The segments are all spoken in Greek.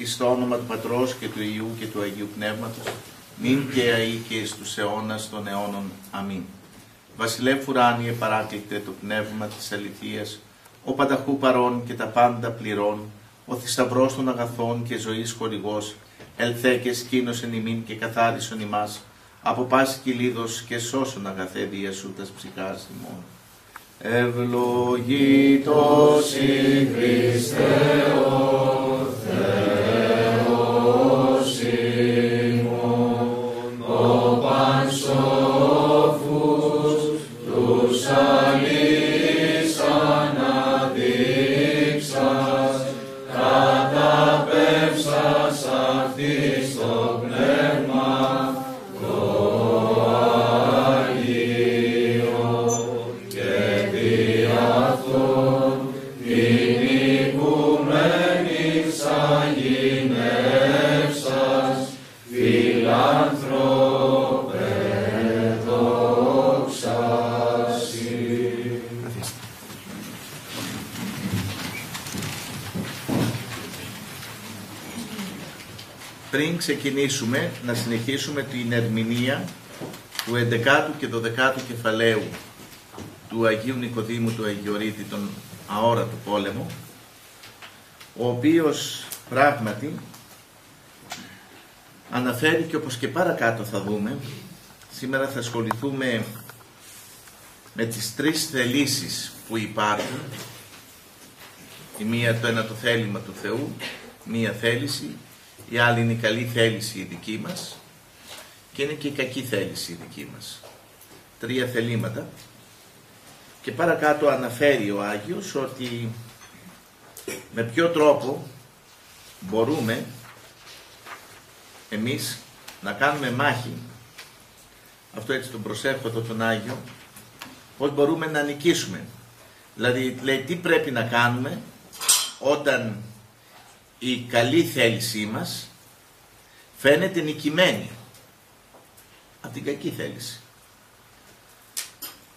εις το όνομα του Πατρός και του Ιού και του Αγίου Πνεύματος, νυν και αεί και εις τους αιώνας των αιώνων. Αμήν. Βασιλεύ ουράνιε παράκλητε το πνεύμα της αληθείας, ο πανταχού παρών και τα πάντα πληρών, ο θησαυρός των αγαθών και ζωής χορηγός, ελθέ και σκήνωσεν ημίν και καθάρισον ημάς, από πάση κυλίδος και σώσον αγαθέ σου τας ψυχάς ημών. Ευλογήτως η Χριστέ ξεκινήσουμε να συνεχίσουμε την ερμηνεία του 11ου και 12ου κεφαλαίου του Αγίου Νικοδήμου του Αγιορείτη τον αόρατο πόλεμο ο οποίος πράγματι αναφέρει και όπως και παρακάτω θα δούμε σήμερα θα ασχοληθούμε με τις τρεις θελήσεις που υπάρχουν. Η μία το ένα το θέλημα του Θεού μία θέληση η άλλη είναι η καλή θέληση η δική μας και είναι και η κακή θέληση η δική μας. Τρία θελήματα. Και παρακάτω αναφέρει ο Άγιος ότι με ποιο τρόπο μπορούμε εμείς να κάνουμε μάχη. Αυτό έτσι τον προσεύχω τον Άγιο. Πώς μπορούμε να νικήσουμε. Δηλαδή λέει τι πρέπει να κάνουμε όταν η καλή θέλησή μας φαίνεται νικημένη από την κακή θέληση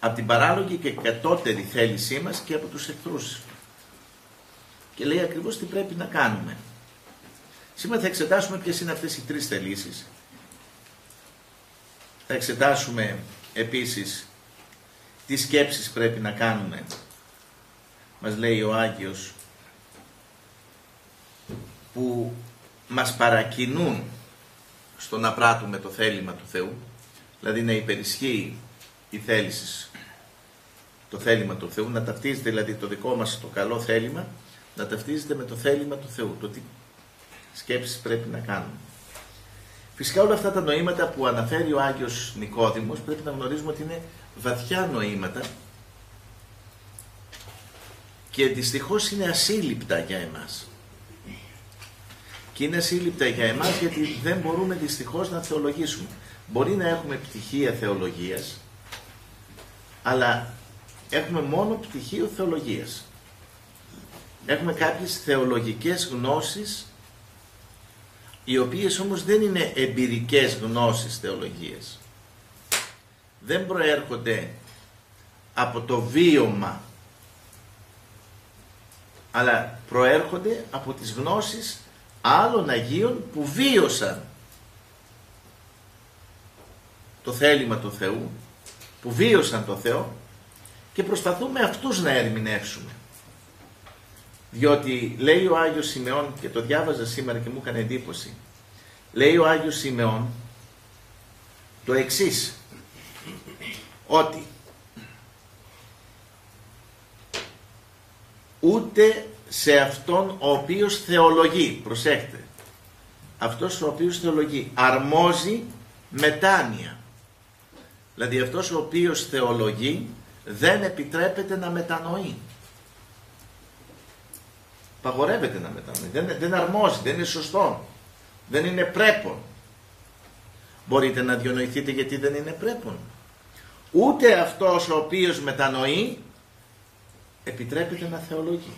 από την παράλογη και κατώτερη θέλησή μας και από τους εχθρούς. Και λέει ακριβώς τι πρέπει να κάνουμε. Σήμερα θα εξετάσουμε ποιες είναι αυτές οι τρεις θελήσεις. Θα εξετάσουμε επίσης τι σκέψεις πρέπει να κάνουμε. Μας λέει ο Άγιος που μας παρακινούν στο να πράττουμε το θέλημα του Θεού, δηλαδή να υπερισχύει η θέλησης, το θέλημα του Θεού, να ταυτίζεται δηλαδή το δικό μας το καλό θέλημα, να ταυτίζεται με το θέλημα του Θεού, το τι σκέψεις πρέπει να κάνουμε. Φυσικά όλα αυτά τα νοήματα που αναφέρει ο Άγιος Νικόδημος πρέπει να γνωρίζουμε ότι είναι βαθιά νοήματα και δυστυχώς είναι ασύλληπτα για εμάς. Και είναι ασύλληπτα για εμάς γιατί δεν μπορούμε δυστυχώς να θεολογήσουμε. Μπορεί να έχουμε πτυχία θεολογίας, αλλά έχουμε μόνο πτυχίο θεολογίας. Έχουμε κάποιες θεολογικές γνώσεις, οι οποίες όμως δεν είναι εμπειρικές γνώσεις θεολογίας. Δεν προέρχονται από το βίωμα, αλλά προέρχονται από τις γνώσεις άλλων Αγίων που βίωσαν το θέλημα του Θεού, που βίωσαν το Θεό και προσπαθούμε αυτούς να ερμηνεύσουμε. Διότι λέει ο Άγιος Σιμεών και το διάβαζα σήμερα και μου έκανε εντύπωση. Λέει ο Άγιος Σιμεών το εξής. Ότι ούτε σε αυτόν ο οποίος θεολογεί, προσέχτε, αυτός ο οποίος θεολογεί αρμόζει μετάνοια. Δηλαδή αυτός ο οποίος θεολογεί δεν επιτρέπεται να μετανοεί. Παγορεύεται να μετανοεί. Δεν, δεν αρμόζει, δεν είναι σωστό. Δεν είναι πρέπον. Μπορείτε να διονοηθείτε γιατί δεν είναι πρέπον. Ούτε αυτός ο οποίος μετανοεί επιτρέπεται να θεολογεί.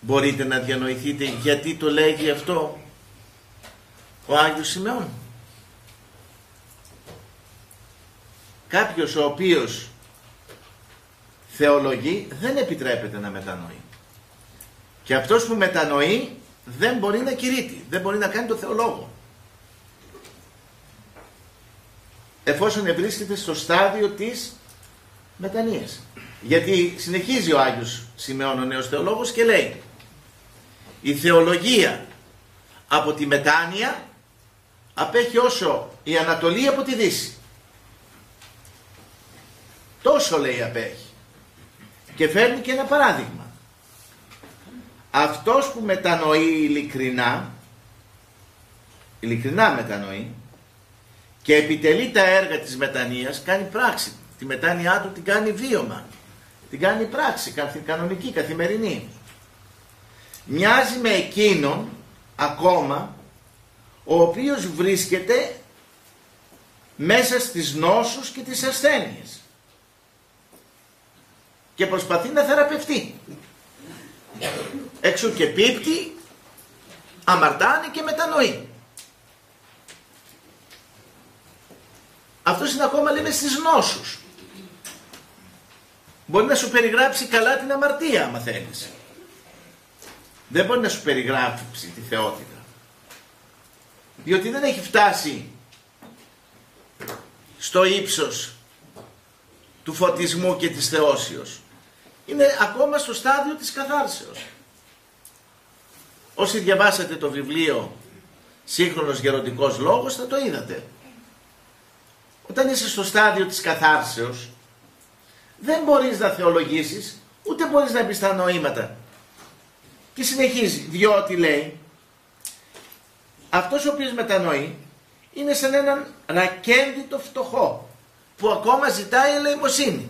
Μπορείτε να διανοηθείτε γιατί το λέγει αυτό ο Άγιος Σιμεών. Κάποιος ο οποίος θεολογεί δεν επιτρέπεται να μετανοεί. Και αυτός που μετανοεί δεν μπορεί να κηρύττει, δεν μπορεί να κάνει το θεολόγο. Εφόσον βρίσκεται στο στάδιο της μετανοίας. Γιατί συνεχίζει ο Άγιος Σημεών ο νέος θεολόγος και λέει η θεολογία από τη μετάνοια απέχει όσο η Ανατολή από τη Δύση. Τόσο λέει απέχει. Και φέρνει και ένα παράδειγμα. Αυτός που μετανοεί ειλικρινά, ειλικρινά μετανοεί, και επιτελεί τα έργα της μετανοίας, κάνει πράξη. Τη μετάνοιά του την κάνει βίωμα. Την κάνει πράξη, κανονική, καθημερινή. Μοιάζει με εκείνον ακόμα ο οποίος βρίσκεται μέσα στις νόσους και τις ασθένειες και προσπαθεί να θεραπευτεί. Έξω και πίπτει, αμαρτάνει και μετανοεί. Αυτός είναι ακόμα λέμε στις νόσους. Μπορεί να σου περιγράψει καλά την αμαρτία άμα θέλεις. Δεν μπορεί να σου περιγράψει τη θεότητα. Διότι δεν έχει φτάσει στο ύψος του φωτισμού και της θεώσεως. Είναι ακόμα στο στάδιο της καθάρσεως. Όσοι διαβάσατε το βιβλίο «Σύγχρονος γεροντικός λόγος» θα το είδατε. Όταν είσαι στο στάδιο της καθάρσεως δεν μπορείς να θεολογήσεις ούτε μπορείς να μπεις στα νοήματα. Και συνεχίζει, διότι λέει αυτός ο οποίος μετανοεί είναι σαν έναν ρακέντιτο φτωχό που ακόμα ζητάει ελεημοσύνη.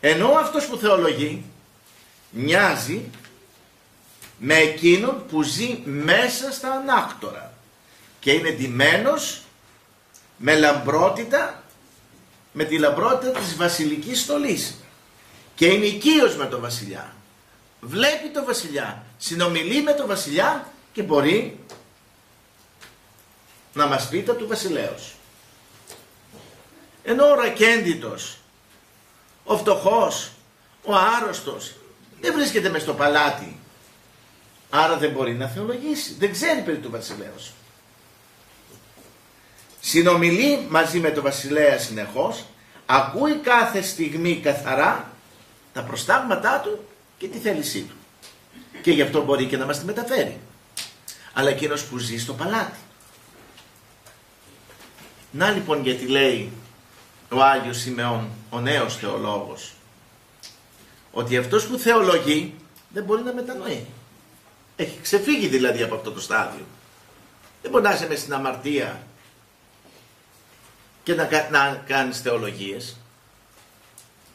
Ενώ αυτός που θεολογεί μοιάζει με εκείνον που ζει μέσα στα ανάκτορα και είναι ντυμένος με λαμπρότητα, με τη λαμπρότητα της βασιλικής στολής και είναι οικείος με τον βασιλιά. Βλέπει τον βασιλιά, συνομιλεί με τον βασιλιά και μπορεί να μας πει τα του βασιλέως. Ενώ ο ρακέντιτος, ο φτωχός, ο άρρωστος δεν βρίσκεται μες στο παλάτι. Άρα δεν μπορεί να θεολογήσει. Δεν ξέρει περί του βασιλέως. Συνομιλεί μαζί με τον βασιλέα συνεχώς, ακούει κάθε στιγμή καθαρά τα προστάγματά του και τη θέλησή του. Και γι' αυτό μπορεί και να μας τη μεταφέρει. Αλλά εκείνος που ζει στο παλάτι. Να λοιπόν γιατί λέει ο Άγιος Σιμεών, ο νέος θεολόγος, ότι αυτός που θεολογεί δεν μπορεί να μετανοεί. Έχει ξεφύγει δηλαδή από αυτό το στάδιο. Δεν μπορεί να είσαι στην αμαρτία και να, να κάνεις θεολογίες.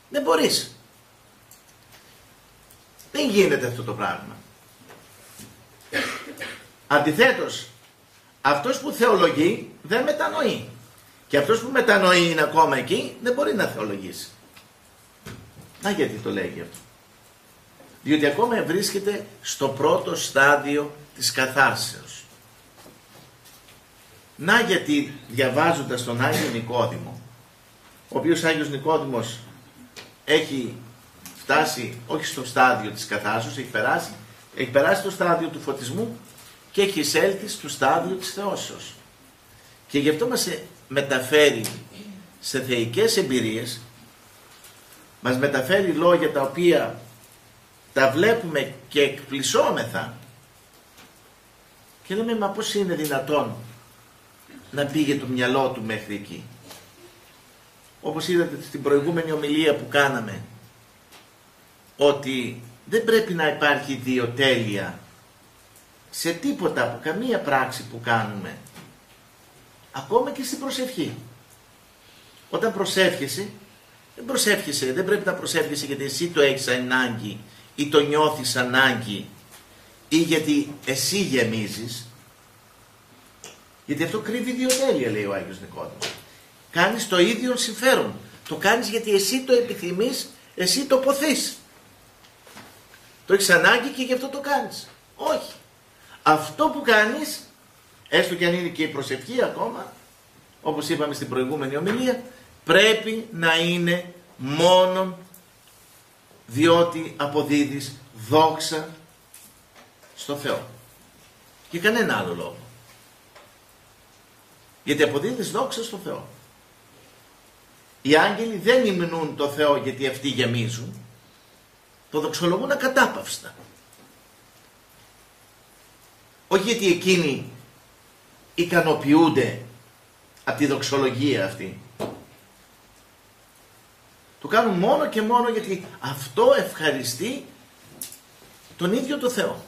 Δεν μπορείς. Δεν γίνεται αυτό το πράγμα. Αντιθέτως, αυτός που θεολογεί δεν μετανοεί. Και αυτός που μετανοεί είναι ακόμα εκεί δεν μπορεί να θεολογήσει. Να γιατί το λέγει αυτό. Διότι ακόμα βρίσκεται στο πρώτο στάδιο της καθάρσεως. Να γιατί διαβάζοντας τον Άγιο Νικόδημο, ο οποίος Άγιος Νικόδημος έχει φτάσει όχι στο στάδιο της καθάρσεως, έχει περάσει, έχει περάσει το στάδιο του φωτισμού και έχει εισέλθει στο στάδιο της θεώσεως. Και γι' αυτό μας μεταφέρει σε θεϊκές εμπειρίες, μας μεταφέρει λόγια τα οποία τα βλέπουμε και εκπλησόμεθα και λέμε μα πώς είναι δυνατόν να πήγε το μυαλό του μέχρι εκεί. Όπως είδατε στην προηγούμενη ομιλία που κάναμε ότι δεν πρέπει να υπάρχει ιδιοτέλεια σε τίποτα από καμία πράξη που κάνουμε ακόμα και στην προσευχή. Όταν προσεύχεσαι, δεν προσεύχεσαι, δεν πρέπει να προσεύχεσαι γιατί εσύ το έχεις ανάγκη ή το νιώθεις ανάγκη ή γιατί εσύ γεμίζεις. Γιατί αυτό κρύβει ιδιοτέλεια λέει ο Άγιος Νικόδημος. Κάνεις το ίδιο συμφέρον. Το κάνεις γιατί εσύ το επιθυμείς, εσύ το ποθείς. Το έχεις ανάγκη και γι' αυτό το κάνεις. Όχι. Αυτό που κάνεις έστω και αν είναι και η προσευχή ακόμα, όπως είπαμε στην προηγούμενη ομιλία, πρέπει να είναι μόνον διότι αποδίδεις δόξα στο Θεό. Και κανένα άλλο λόγο. Γιατί αποδίδεις δόξα στο Θεό. Οι άγγελοι δεν υμνούν το Θεό γιατί αυτοί γεμίζουν. Το δοξολογούν ακατάπαυστα. Όχι γιατί εκείνοι ικανοποιούνται από τη δοξολογία αυτή. Το κάνουν μόνο και μόνο γιατί αυτό ευχαριστεί τον ίδιο το Θεό.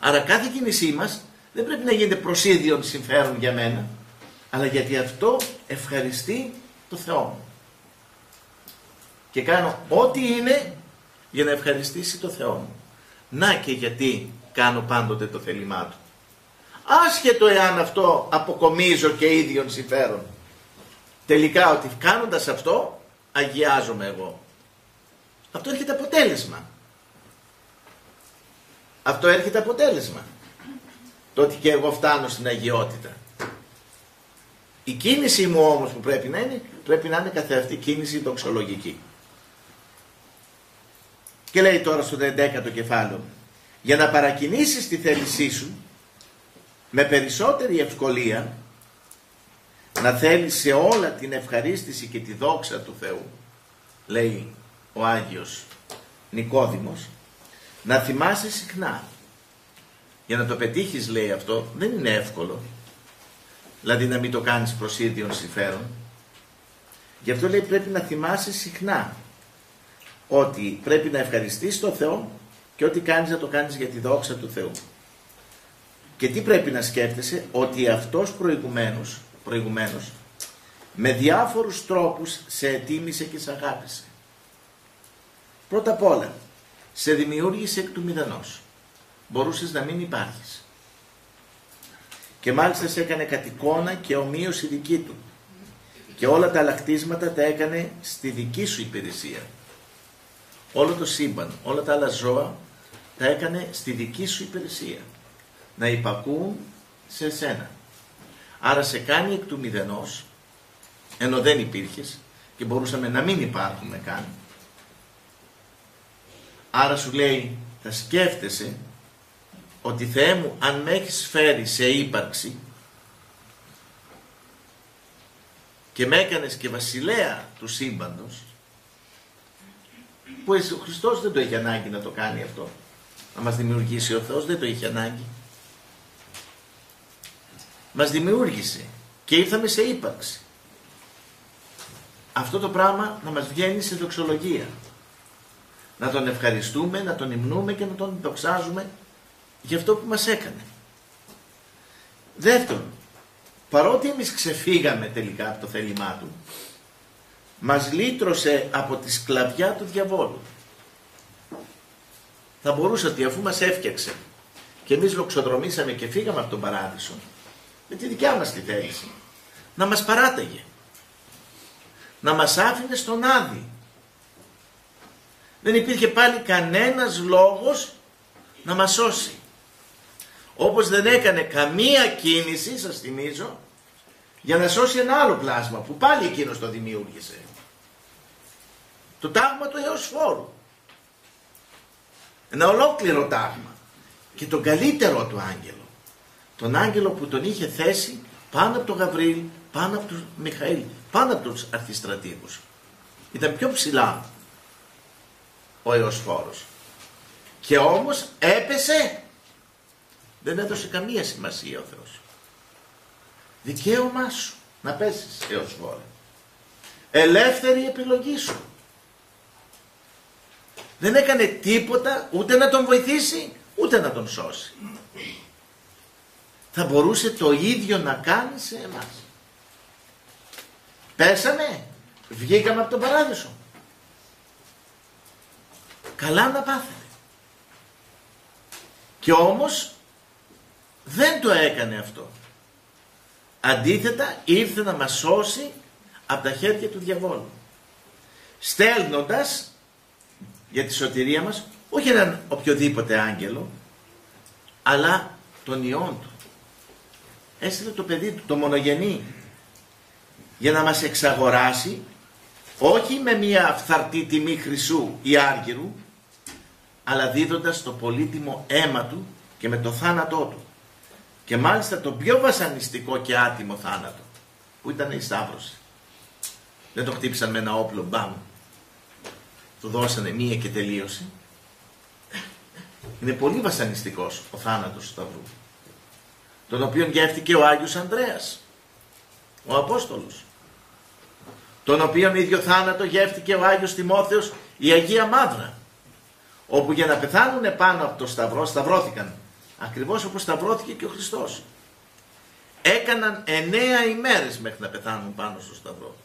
Άρα κάθε κίνησή μας δεν πρέπει να γίνεται προς ίδιον συμφέρον για μένα, αλλά γιατί αυτό ευχαριστεί το Θεό μου. Και κάνω ό,τι είναι για να ευχαριστήσει το Θεό μου. Να και γιατί κάνω πάντοτε το θέλημά του. Άσχετο εάν αυτό αποκομίζω και ίδιον συμφέρον. Τελικά ότι κάνοντας αυτό αγιάζομαι εγώ. Αυτό έρχεται αποτέλεσμα. Αυτό έρχεται αποτέλεσμα. Το ότι και εγώ φτάνω στην αγιότητα. Η κίνηση μου όμως που πρέπει να είναι, πρέπει να είναι καθεαυτή κίνηση δοξολογική. Και λέει τώρα στο 11ο κεφάλαιο, για να παρακινήσεις τη θέλησή σου με περισσότερη ευκολία να θέλεις σε όλα την ευχαρίστηση και τη δόξα του Θεού, λέει ο Άγιος Νικόδημος, να θυμάσαι συχνά. Για να το πετύχεις λέει αυτό δεν είναι εύκολο. Δηλαδή να μην το κάνεις προς ίδιον συμφέρον. Γι' αυτό λέει πρέπει να θυμάσαι συχνά ότι πρέπει να ευχαριστείς τον Θεό και ό,τι κάνεις να το κάνεις για τη δόξα του Θεού. Και τι πρέπει να σκέφτεσαι, ότι αυτός προηγουμένως, προηγουμένως με διάφορους τρόπους σε ετίμησε και σε αγάπησε. Πρώτα απ' όλα, σε δημιούργησε εκ του μηδενός. Μπορούσες να μην υπάρχεις. Και μάλιστα σε έκανε κατ' εικόνα και ομοίωση δική του. Και όλα τα αλλακτίσματα τα έκανε στη δική σου υπηρεσία. Όλο το σύμπαν, όλα τα άλλα ζώα τα έκανε στη δική σου υπηρεσία. Να υπακούν σε εσένα. Άρα σε κάνει εκ του μηδενός, ενώ δεν υπήρχες και μπορούσαμε να μην υπάρχουμε καν. Άρα σου λέει, θα σκέφτεσαι ότι Θεέ μου αν με έχεις φέρει σε ύπαρξη και με έκανες και βασιλέα του σύμπαντος που ο Χριστός δεν το έχει ανάγκη να το κάνει αυτό. Να μας δημιουργήσει ο Θεός δεν το είχε ανάγκη. Μας δημιούργησε και ήρθαμε σε ύπαρξη. Αυτό το πράγμα να μας βγαίνει σε δοξολογία. Να τον ευχαριστούμε, να τον υμνούμε και να τον δοξάζουμε για αυτό που μας έκανε. Δεύτερον, παρότι εμείς ξεφύγαμε τελικά από το θέλημά του, μας λύτρωσε από τη σκλαβιά του διαβόλου. Θα μπορούσε ότι αφού μας έφτιαξε και εμείς λοξοδρομήσαμε και φύγαμε από τον παράδεισο, με τη δικιά μας τη θέληση, να μας παράταγε. Να μας άφηνε στον Άδη. Δεν υπήρχε πάλι κανένας λόγος να μας σώσει. Όπως δεν έκανε καμία κίνηση, σας θυμίζω, για να σώσει ένα άλλο πλάσμα που πάλι εκείνος το δημιούργησε. Το τάγμα του έως φόρου. Ένα ολόκληρο τάγμα. Και τον καλύτερο του άγγελο. Τον άγγελο που τον είχε θέσει πάνω από τον Γαβρίλ, πάνω από τον Μιχαήλ, πάνω από τους αρχιστρατήγους. Ήταν πιο ψηλά ο Εωσφόρος. Και όμως έπεσε δεν έδωσε καμία σημασία ο Θεός. Δικαίωμά σου να πέσεις έως βόρεια. Ελεύθερη επιλογή σου. Δεν έκανε τίποτα ούτε να τον βοηθήσει ούτε να τον σώσει. Θα μπορούσε το ίδιο να κάνει σε εμάς. Πέσαμε, βγήκαμε από τον παράδεισο. Καλά να πάθετε. Και όμως δεν το έκανε αυτό. Αντίθετα ήρθε να μας σώσει από τα χέρια του διαβόλου. Στέλνοντας για τη σωτηρία μας όχι έναν οποιοδήποτε άγγελο αλλά τον Υιόν του. Έστειλε το παιδί του, το μονογενή για να μας εξαγοράσει όχι με μια φθαρτή τιμή χρυσού ή άργυρου, αλλά δίδοντας το πολύτιμο αίμα του και με το θάνατό του. Και μάλιστα το πιο βασανιστικό και άτιμο θάνατο, που ήταν η Σταύρωση. Δεν το χτύπησαν με ένα όπλο μπαμ. Του δώσανε μία και τελείωση. Είναι πολύ βασανιστικός ο θάνατος του Σταυρού. Τον οποίον γεύτηκε ο Άγιος Ανδρέας, ο Απόστολος. Τον οποίον ίδιο θάνατο γεύτηκε ο Άγιος Τιμόθεος η Αγία Μαύρα. Όπου για να πεθάνουν πάνω από το Σταυρό σταυρώθηκαν. Ακριβώς όπως σταυρώθηκε και ο Χριστός. Έκαναν εννέα ημέρες μέχρι να πεθάνουν πάνω στο Σταυρό.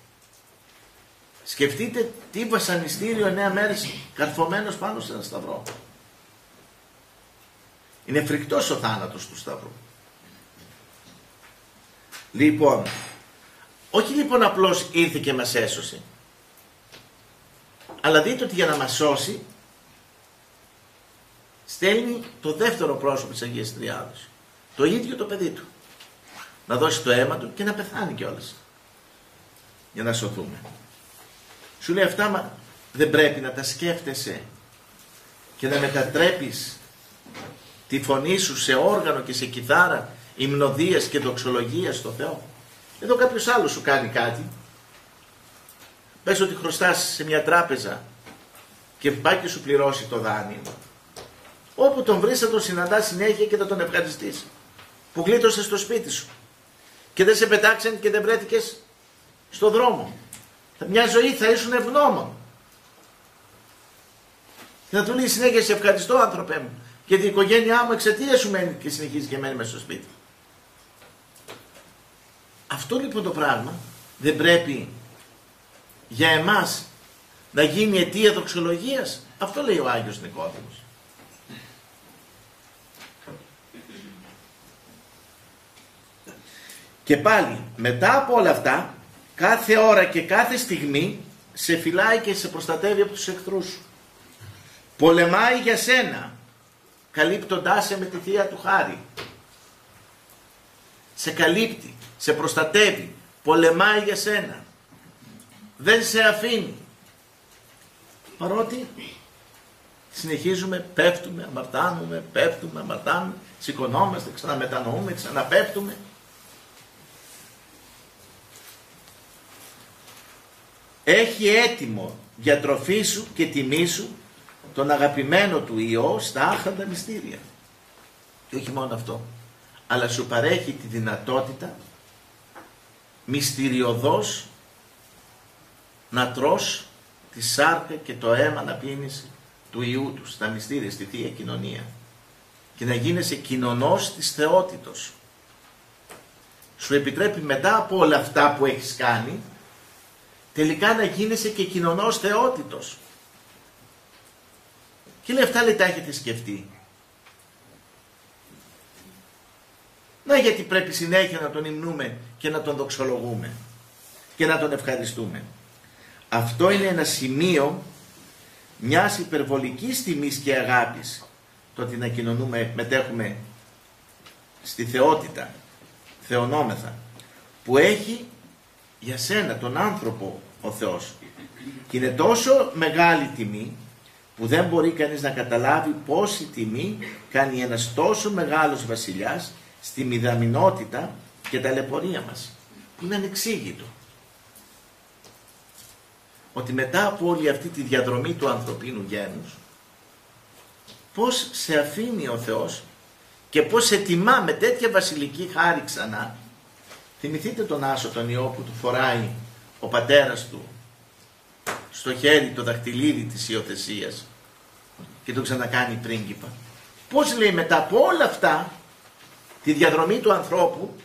Σκεφτείτε τι βασανιστήριο εννέα μέρες καρφωμένος πάνω σε ένα Σταυρό. Είναι φρικτός ο θάνατος του Σταυρού. Λοιπόν, όχι λοιπόν απλώς ήρθε και μας έσωσε. Αλλά δείτε ότι για να μας σώσει στέλνει το δεύτερο πρόσωπο της Αγίας Τριάδος. Το ίδιο το παιδί του. Να δώσει το αίμα του και να πεθάνει κιόλας. Για να σωθούμε. Σου λέει αυτά μα δεν πρέπει να τα σκέφτεσαι και να μετατρέπεις τη φωνή σου σε όργανο και σε κιθάρα υμνοδίας και δοξολογίας στο Θεό. Εδώ κάποιος άλλος σου κάνει κάτι. Πες ότι χρωστάς σε μια τράπεζα και πάει και σου πληρώσει το δάνειο. Όπου τον βρεις θα τον συναντάς συνέχεια και θα τον ευχαριστείς. Που γλίτωσες στο σπίτι σου. Και δεν σε πετάξαν και δεν βρέθηκες στο δρόμο. Μια ζωή θα ήσουν ευγνώμων. Και θα του λέει συνέχεια σε ευχαριστώ άνθρωπέ μου. Γιατί η οικογένειά μου εξαιτίας σου μένει και συνεχίζει και μένει μέσα στο σπίτι. Αυτό λοιπόν το πράγμα δεν πρέπει για εμάς να γίνει αιτία δοξολογίας. Αυτό λέει ο Άγιος Νικόδημος. Και πάλι μετά από όλα αυτά κάθε ώρα και κάθε στιγμή σε φυλάει και σε προστατεύει από τους εχθρούς σου. Πολεμάει για σένα καλύπτοντάς σε με τη Θεία του Χάρη. Σε καλύπτει σε προστατεύει, πολεμάει για σένα. Δεν σε αφήνει. Παρότι συνεχίζουμε, πέφτουμε, αμαρτάνουμε, πέφτουμε, αμαρτάνουμε, σηκωνόμαστε, ξαναμετανοούμε, ξαναπέφτουμε. Έχει έτοιμο για τροφή σου και τιμή σου τον αγαπημένο του Υιό στα άχαντα μυστήρια. Και όχι μόνο αυτό, αλλά σου παρέχει τη δυνατότητα μυστηριωδώς να τρως τη σάρκα και το αίμα να πίνεις του Ιού του στα μυστήρια, στη Θεία Κοινωνία και να γίνεσαι κοινωνός της θεότητος. Σου επιτρέπει μετά από όλα αυτά που έχεις κάνει τελικά να γίνεσαι και κοινωνός θεότητος. Και λέει αυτά λέει τα έχετε σκεφτεί. Να γιατί πρέπει συνέχεια να τον υμνούμε και να τον δοξολογούμε και να τον ευχαριστούμε. Αυτό είναι ένα σημείο μιας υπερβολικής τιμής και αγάπης το ότι να κοινωνούμε, μετέχουμε στη θεότητα, θεονόμεθα, που έχει για σένα τον άνθρωπο ο Θεός. Και είναι τόσο μεγάλη τιμή που δεν μπορεί κανείς να καταλάβει πόση τιμή κάνει ένας τόσο μεγάλος βασιλιάς στη μηδαμινότητα και ταλαιπωρία μας. Είναι ανεξήγητο. Ότι μετά από όλη αυτή τη διαδρομή του ανθρωπίνου γένους, πώς σε αφήνει ο Θεός και πώς σε τιμά με τέτοια βασιλική χάρη ξανά. Θυμηθείτε τον Άσο τον Ιώ που του φοράει ο πατέρας του στο χέρι το δαχτυλίδι της υιοθεσίας και τον ξανακάνει πρίγκιπα. Πώς λέει μετά από όλα αυτά τη διαδρομή του ανθρώπου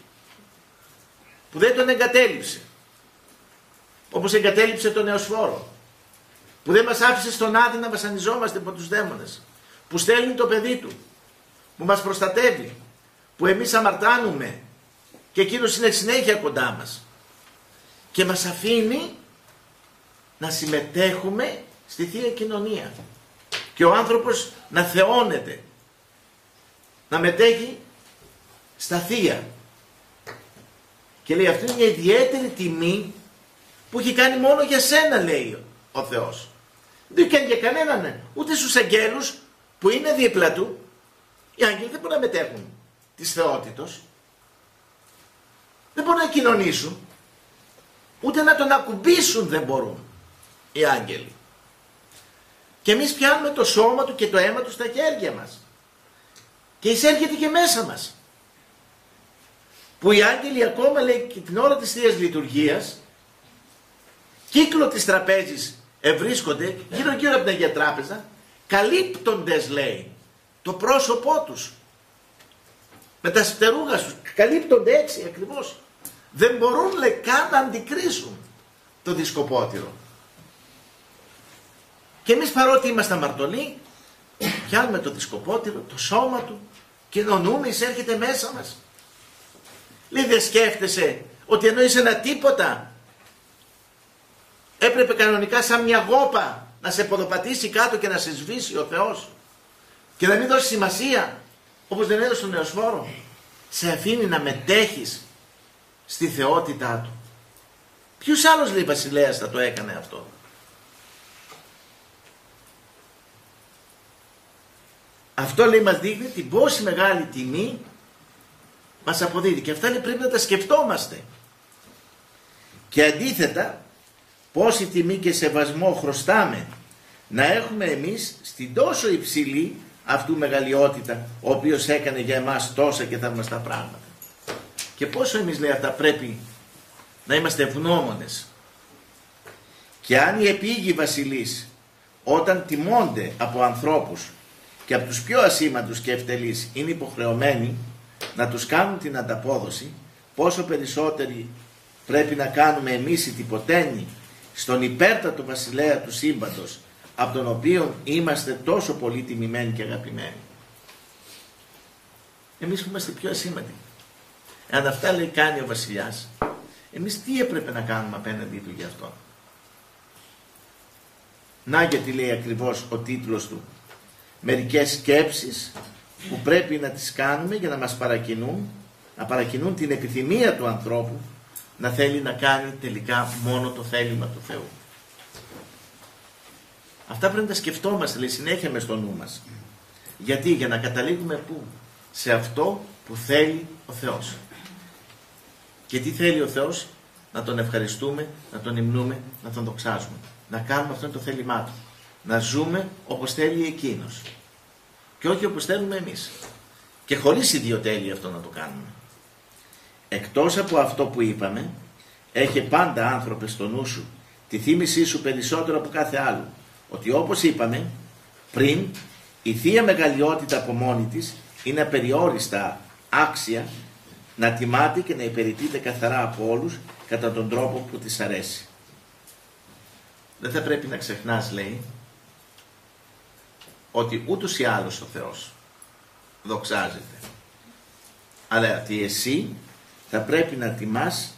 που δεν τον εγκατέλειψε. Όπως εγκατέλειψε τον Νεοσφόρο. Που δεν μας άφησε στον Άδη να βασανιζόμαστε από τους δαίμονες. Που στέλνει το παιδί του. Που μας προστατεύει. Που εμείς αμαρτάνουμε. Και εκείνος είναι συνέχεια κοντά μας. Και μας αφήνει να συμμετέχουμε στη Θεία Κοινωνία. Και ο άνθρωπος να θεώνεται. Να μετέχει στα θεία. Και λέει αυτό είναι μια ιδιαίτερη τιμή που έχει κάνει μόνο για σένα λέει ο Θεός. Δεν κάνει για κανέναν, ούτε στους αγγέλους που είναι δίπλα του. Οι άγγελοι δεν μπορούν να μετέχουν της θεότητος. Δεν μπορούν να κοινωνήσουν. Ούτε να τον ακουμπήσουν δεν μπορούν οι άγγελοι. Και εμείς πιάνουμε το σώμα του και το αίμα του στα χέρια μας. Και εισέρχεται και μέσα μας. Που οι άγγελοι ακόμα λέει και την ώρα της Θείας Λειτουργίας κύκλο της τραπέζης ευρίσκονται γύρω γύρω από την Αγία Τράπεζα καλύπτοντες λέει το πρόσωπό τους με τα στερούγα σου καλύπτονται έτσι ακριβώς δεν μπορούν λέει καν να αντικρίσουν το δισκοπότηρο. Και εμείς παρότι είμαστε αμαρτωλοί πιάνουμε το δισκοπότηρο το σώμα του κοινωνούμε εισέρχεται μέσα μας. Λέει δεν σκέφτεσαι ότι ενώ είσαι ένα τίποτα έπρεπε κανονικά σαν μια γόπα να σε ποδοπατήσει κάτω και να σε σβήσει ο Θεός και να μην δώσει σημασία όπως δεν έδωσε τον Νεοσφόρο. Σε αφήνει να μετέχεις στη θεότητά του. Ποιος άλλος λέει βασιλέας θα το έκανε αυτό; Αυτό λέει μας δείχνει την πόση μεγάλη τιμή μας αποδίδει και αυτά λέει πρέπει να τα σκεφτόμαστε. Και αντίθετα πόση τιμή και σεβασμό χρωστάμε να έχουμε εμείς στην τόσο υψηλή αυτού μεγαλειότητα ο οποίος έκανε για εμάς τόσα και θαυμαστά πράγματα. Και πόσο εμείς λέει αυτά πρέπει να είμαστε ευγνώμονες. Και αν οι επίγειοι βασιλείς όταν τιμώνται από ανθρώπους και από τους πιο ασήμαντους και ευτελείς είναι υποχρεωμένοι να τους κάνουν την ανταπόδοση πόσο περισσότεροι πρέπει να κάνουμε εμείς οι τυποτένοι στον υπέρτατο βασιλέα του σύμπαντος από τον οποίο είμαστε τόσο πολύ τιμημένοι και αγαπημένοι. Εμείς που είμαστε πιο ασήμαντοι. Αν αυτά λέει κάνει ο βασιλιάς, εμείς τι έπρεπε να κάνουμε απέναντί του γι' αυτό; Να γιατί λέει ακριβώς ο τίτλος του. Μερικές σκέψεις που πρέπει να τις κάνουμε για να μας παρακινούν, να παρακινούν την επιθυμία του ανθρώπου να θέλει να κάνει τελικά μόνο το θέλημα του Θεού. Αυτά πρέπει να τα σκεφτόμαστε λέει, συνέχεια μες στο νου μας. Γιατί, για να καταλήγουμε πού, σε αυτό που θέλει ο Θεός. Και τι θέλει ο Θεός, να τον ευχαριστούμε, να τον υμνούμε, να τον δοξάζουμε. Να κάνουμε αυτό το θέλημά του. Να ζούμε όπως θέλει εκείνος. Και όχι όπως θέλουμε εμείς. Και χωρίς ιδιοτέλεια αυτό να το κάνουμε. Εκτός από αυτό που είπαμε, έχει πάντα άνθρωπε στο νου σου τη θύμησή σου περισσότερο από κάθε άλλο. Ότι όπως είπαμε πριν, η Θεία Μεγαλειότητα από μόνη της είναι απεριόριστα άξια να τιμάται και να υπηρετείται καθαρά από όλους κατά τον τρόπο που της αρέσει. Δεν θα πρέπει να ξεχνάς λέει ότι ούτως ή άλλως ο Θεός δοξάζεται. Αλλά ότι εσύ θα πρέπει να τιμάς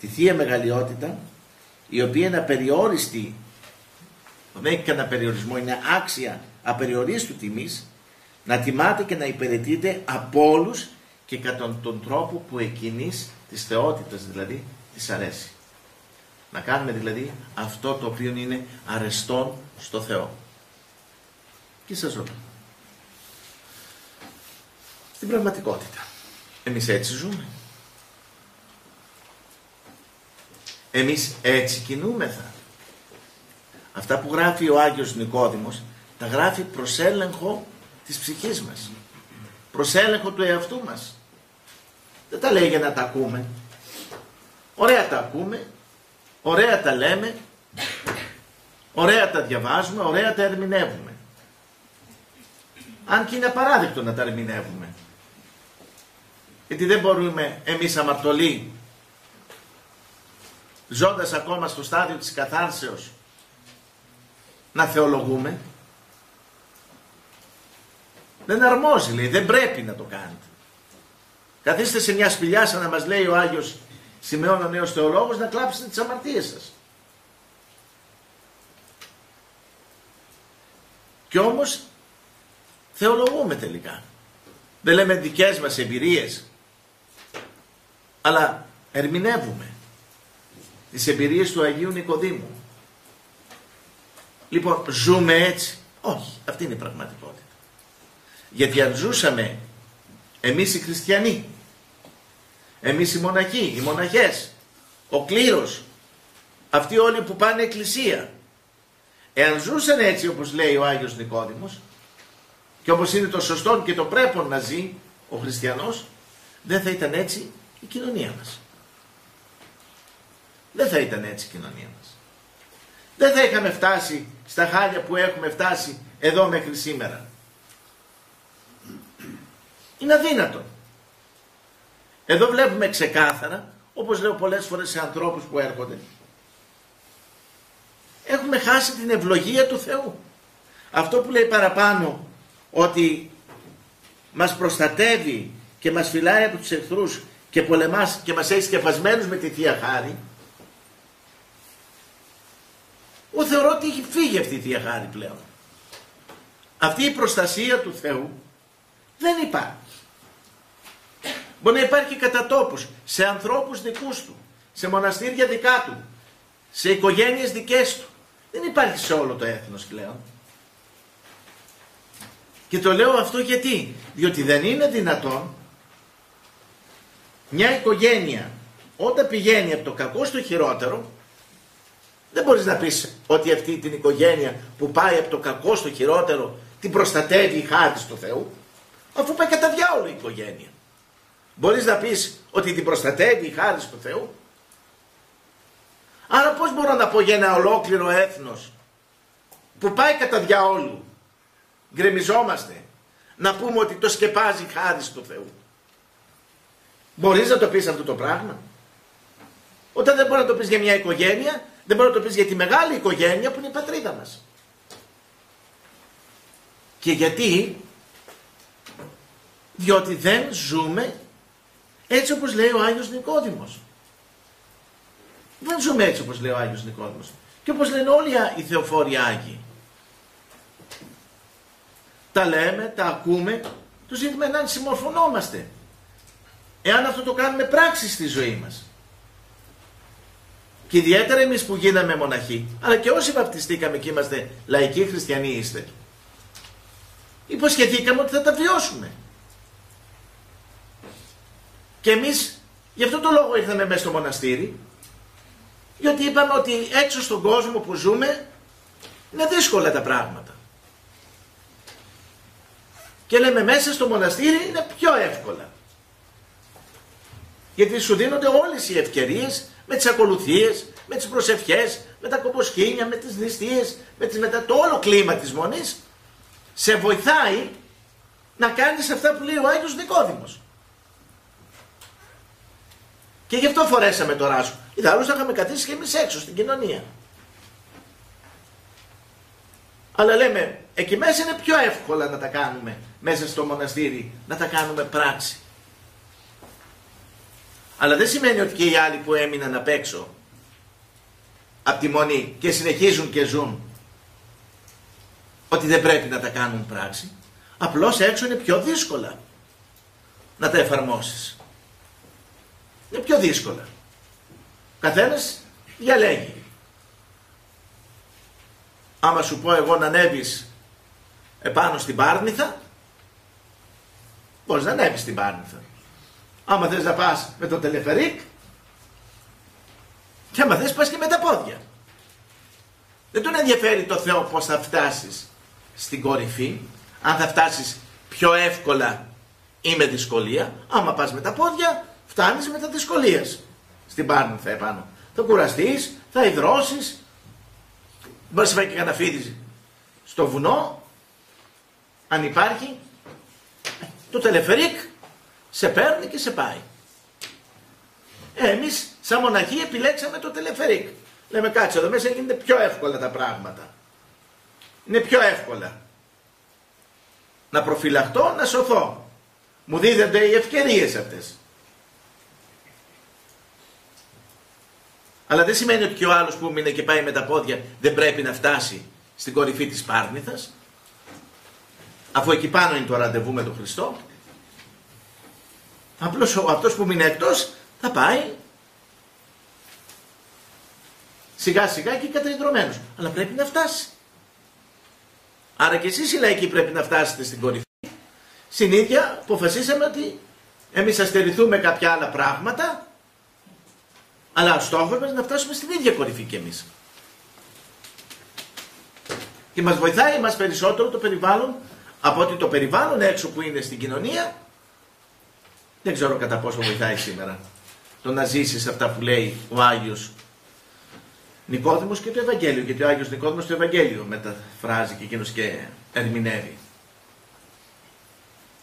τη Θεία Μεγαλειότητα η οποία είναι απεριόριστη δεν έχει κανένα περιορισμό, είναι άξια απεριορίστου τιμής να τιμάτε και να υπηρετείτε από όλους και κατά τον τρόπο που εκείνης της θεότητας δηλαδή της αρέσει. Να κάνουμε δηλαδή αυτό το οποίο είναι αρεστόν στο Θεό. Και σας ρωτώ. Στην πραγματικότητα. Εμείς έτσι ζούμε; Εμείς έτσι κινούμεθα; Αυτά που γράφει ο Άγιος Νικόδημος τα γράφει προς έλεγχο της ψυχής μας. Προς έλεγχο του εαυτού μας. Δεν τα λέει για να τα ακούμε. Ωραία τα ακούμε, ωραία τα λέμε, ωραία τα διαβάζουμε, ωραία τα ερμηνεύουμε. Αν και είναι απαράδεκτο να τα ερμηνεύουμε. Γιατί δεν μπορούμε εμείς αμαρτωλοί, ζώντας ακόμα στο στάδιο της καθάρσεως, να θεολογούμε. Δεν αρμόζει λέει, δεν πρέπει να το κάνετε. Καθίστε σε μια σπηλιά σαν να μας λέει ο Άγιος Σημεών ο νέος θεολόγος να κλάψετε τις αμαρτίες σας. Και όμως θεολογούμε τελικά. Δεν λέμε δικές μας εμπειρίες, αλλά ερμηνεύουμε. τις εμπειρίες του Αγίου Νικοδήμου. Λοιπόν, ζούμε έτσι. Όχι, αυτή είναι η πραγματικότητα. Γιατί αν ζούσαμε εμείς οι χριστιανοί, εμείς οι μοναχοί, οι μοναχές, ο κλήρος, αυτοί όλοι που πάνε εκκλησία, εάν ζούσαν έτσι όπως λέει ο Άγιος Νικόδημος και όπως είναι το σωστό και το πρέπει να ζει ο χριστιανός, δεν θα ήταν έτσι η κοινωνία μας. Δεν θα ήταν έτσι η κοινωνία μας. Δεν θα είχαμε φτάσει στα χάλια που έχουμε φτάσει εδώ μέχρι σήμερα. Είναι αδύνατο. Εδώ βλέπουμε ξεκάθαρα, όπως λέω πολλές φορές σε ανθρώπους που έρχονται, έχουμε χάσει την ευλογία του Θεού. Αυτό που λέει παραπάνω ότι μας προστατεύει και μας φυλάει από τους εχθρούς και πολεμάς και μας έχει σκεφασμένους με τη Θεία Χάρη, εγώ θεωρώ ότι έχει φύγει αυτή η Θεία Χάρη πλέον. Αυτή η προστασία του Θεού δεν υπάρχει. Μπορεί να υπάρχει κατά τόπους, σε ανθρώπους δικούς του, σε μοναστήρια δικά του, σε οικογένειες δικές του. Δεν υπάρχει σε όλο το έθνος πλέον. Και το λέω αυτό γιατί, διότι δεν είναι δυνατόν μια οικογένεια όταν πηγαίνει από το κακό στο χειρότερο δεν μπορείς να πεις ότι αυτή την οικογένεια που πάει από το κακό στο χειρότερο την προστατεύει η χάρη του Θεού αφού πάει κατά διάολο η οικογένεια. Μπορείς να πεις ότι την προστατεύει η χάρη του Θεού; Άρα πώς μπορώ να πω για ένα ολόκληρο έθνος που πάει κατά διαόλου; Γκρεμιζόμαστε. Να πούμε ότι το σκεπάζει η χάρη του Θεού. Μπορείς να το πεις αυτό το πράγμα; Όταν δεν μπορεί να το πεις για μια οικογένεια, δεν μπορεί να το πεις για τη μεγάλη οικογένεια που είναι η πατρίδα μας. Και γιατί, διότι δεν ζούμε έτσι όπως λέει ο Άγιος Νικόδημος. Δεν ζούμε έτσι όπως λέει ο Άγιος Νικόδημος. Και όπως λένε όλοι οι Θεοφόροι Άγιοι. Τα λέμε, τα ακούμε, το ζήτημα είναι να συμμορφωνόμαστε. Εάν αυτό το κάνουμε πράξη στη ζωή μας. Και ιδιαίτερα εμείς που γίναμε μοναχοί, αλλά και όσοι βαπτιστήκαμε και είμαστε λαϊκοί χριστιανοί είστε. Υποσχεθήκαμε ότι θα τα βιώσουμε. Και εμείς γι' αυτό το λόγο ήρθαμε μέσα στο μοναστήρι, γιατί είπαμε ότι έξω στον κόσμο που ζούμε είναι δύσκολα τα πράγματα. Και λέμε μέσα στο μοναστήρι είναι πιο εύκολα. Γιατί σου δίνονται όλες οι ευκαιρίες με τις ακολουθίες, με τις προσευχές, με τα κομποσκήνια, με τις νηστείες, με τις μετα... το όλο κλίμα της Μονής σε βοηθάει να κάνεις αυτά που λέει ο Άγιος Νικόδημος. Και γι' αυτό φορέσαμε το ράσο. Ιδάλλως θα είχαμε καθίσει και εμείς έξω στην κοινωνία. Αλλά λέμε, εκεί μέσα είναι πιο εύκολα να τα κάνουμε μέσα στο μοναστήρι, να τα κάνουμε πράξη. Αλλά δεν σημαίνει ότι και οι άλλοι που έμειναν απ' έξω από τη μονή και συνεχίζουν και ζουν ότι δεν πρέπει να τα κάνουν πράξη. Απλώς έξω είναι πιο δύσκολα να τα εφαρμόσεις. Είναι πιο δύσκολα. Καθένας διαλέγει. Άμα σου πω εγώ να ανέβεις επάνω στην Πάρνηθα, μπορείς να ανέβεις στην Πάρνηθα. Άμα θες να πας με το τελεφερίκ και άμα θες πας και με τα πόδια. Δεν τον ενδιαφέρει το Θεό πώς θα φτάσεις στην κορυφή, αν θα φτάσεις πιο εύκολα ή με δυσκολία. Άμα πας με τα πόδια φτάνεις με τα δυσκολίες στην θα επάνω. Θα κουραστείς, θα υδρώσεις, μπορείς να και φύγεις στο βουνό, αν υπάρχει, το τελεφερίκ σε παίρνει και σε πάει. Ε, εμείς σαν μοναχοί επιλέξαμε το τελεφερίκ. Λέμε κάτσε εδώ μέσα γίνεται πιο εύκολα τα πράγματα. Είναι πιο εύκολα. Να προφυλαχτώ, να σωθώ. Μου δίδονται οι ευκαιρίες αυτές. Αλλά δεν σημαίνει ότι και ο άλλος που μείνε και πάει με τα πόδια δεν πρέπει να φτάσει στην κορυφή της Πάρνηθας. Αφού εκεί πάνω είναι το ραντεβού με τον Χριστό. Απλώς αυτός που μείνει εκτός θα πάει Σιγά σιγά και καταϊδρωμένος. Αλλά πρέπει να φτάσει. Άρα και εσείς οι λαϊκοί πρέπει να φτάσετε στην κορυφή. Συνήθεια αποφασίσαμε ότι εμείς θα στερηθούμε κάποια άλλα πράγματα αλλά ο στόχος μας είναι να φτάσουμε στην ίδια κορυφή κι εμείς. Και μας βοηθάει εμάς περισσότερο το περιβάλλον από ότι το περιβάλλον έξω που είναι στην κοινωνία. Δεν ξέρω κατά πόσο βοηθάει σήμερα το να ζήσεις αυτά που λέει ο Άγιος Νικόδημος και το Ευαγγέλιο. Γιατί ο Άγιος Νικόδημος το Ευαγγέλιο μεταφράζει και εκείνος και ερμηνεύει.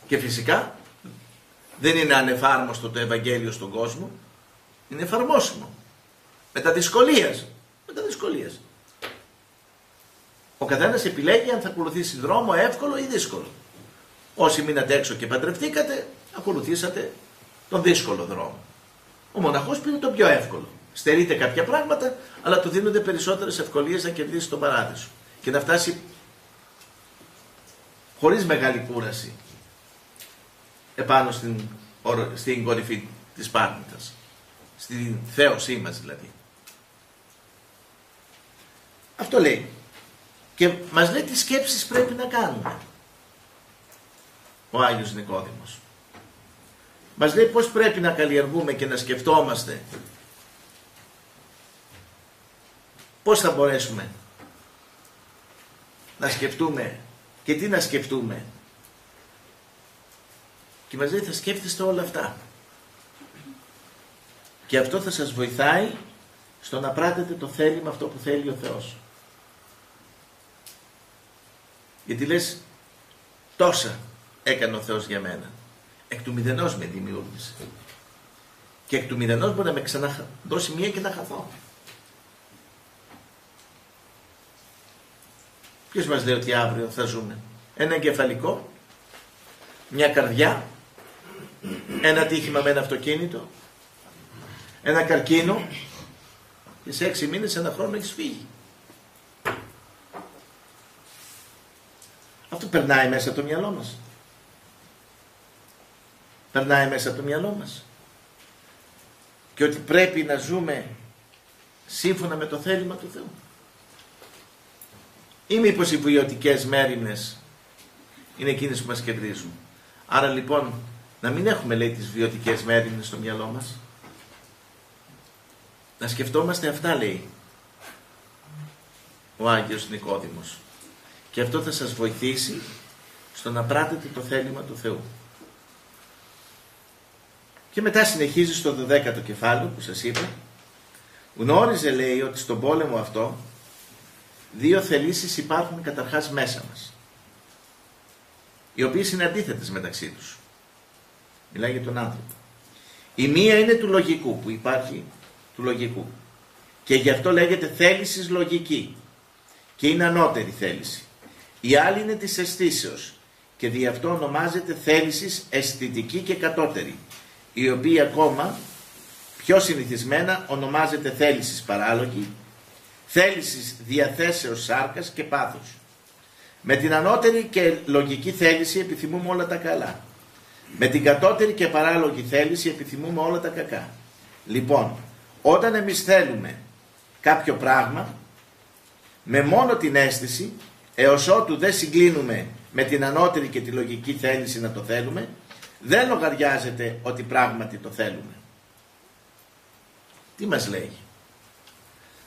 Και φυσικά δεν είναι ανεφάρμοστο το Ευαγγέλιο στον κόσμο είναι εφαρμόσιμο με τα δυσκολίας με τα δυσκολίας ο καθένας επιλέγει αν θα ακολουθήσει δρόμο εύκολο ή δύσκολο. Όσοι μείνατε έξω και παντρευτήκατε, ακολουθήσατε τον δύσκολο δρόμο. Ο μοναχός πήρε το πιο εύκολο. Στερείται κάποια πράγματα, αλλά του δίνονται περισσότερες ευκολίες να κερδίσει τον παράδεισο. Και να φτάσει χωρίς μεγάλη κούραση επάνω στην, στην κορυφή της Πάρνητας. Στην θέωσή μας δηλαδή. Αυτό λέει και μας λέει τι σκέψεις πρέπει να κάνουμε. Ο Άγιος Νικόδημος. Μας λέει πώς πρέπει να καλλιεργούμε και να σκεφτόμαστε. Πώς θα μπορέσουμε να σκεφτούμε και τι να σκεφτούμε. Και μας λέει θα σκέφτεστε όλα αυτά. Και αυτό θα σας βοηθάει στο να πράτετε το θέλημα αυτό που θέλει ο Θεός. Γιατί λες τόσα έκανε ο Θεός για μένα. Εκ του μηδενός με δημιούργησε. Και εκ του μηδενός μπορεί να με ξαναδώσει μία και να χαθώ. Ποιος μας λέει ότι αύριο θα ζούμε; Ένα εγκεφαλικό, μια καρδιά, ένα τύχημα με ένα αυτοκίνητο, ένα καρκίνο και σε έξι μήνες, ένα χρόνο έχεις φύγει. Αυτό περνάει μέσα από το μυαλό μας. Περνάει μέσα από το μυαλό μας. Και ότι πρέπει να ζούμε σύμφωνα με το θέλημα του Θεού. Ή μήπως οι βιωτικές μέρημνες είναι εκείνες που μας κερδίζουν. Άρα λοιπόν να μην έχουμε λέει τις βιωτικές μέρημνες στο μυαλό μας. Να σκεφτόμαστε αυτά λέει ο Άγιος Νικόδημος. Και αυτό θα σας βοηθήσει στο να πράτετε το θέλημα του Θεού. Και μετά συνεχίζει στο 12ο κεφάλαιο που σας είπα. Γνώριζε λέει ότι στον πόλεμο αυτό δύο θελήσεις υπάρχουν καταρχάς μέσα μας. Οι οποίες είναι αντίθετες μεταξύ τους. Μιλάει για τον άνθρωπο. Η μία είναι του λογικού που υπάρχει του λογικού. Και γι' αυτό λέγεται θέλησης λογική. Και είναι ανώτερη θέληση. Η άλλη είναι της αισθήσεως και δι' αυτό ονομάζεται θέλησης αισθητική και κατώτερη, η οποία ακόμα πιο συνηθισμένα ονομάζεται θέλησης παράλογη, θέλησης διαθέσεως σάρκας και πάθους. Με την ανώτερη και λογική θέληση επιθυμούμε όλα τα καλά. Με την κατώτερη και παράλογη θέληση επιθυμούμε όλα τα κακά. Λοιπόν, όταν εμείς θέλουμε κάποιο πράγμα, με μόνο την αίσθηση έως ότου δεν συγκλίνουμε με την ανώτερη και τη λογική θέληση να το θέλουμε, δεν λογαριάζεται ότι πράγματι το θέλουμε. Τι μας λέει.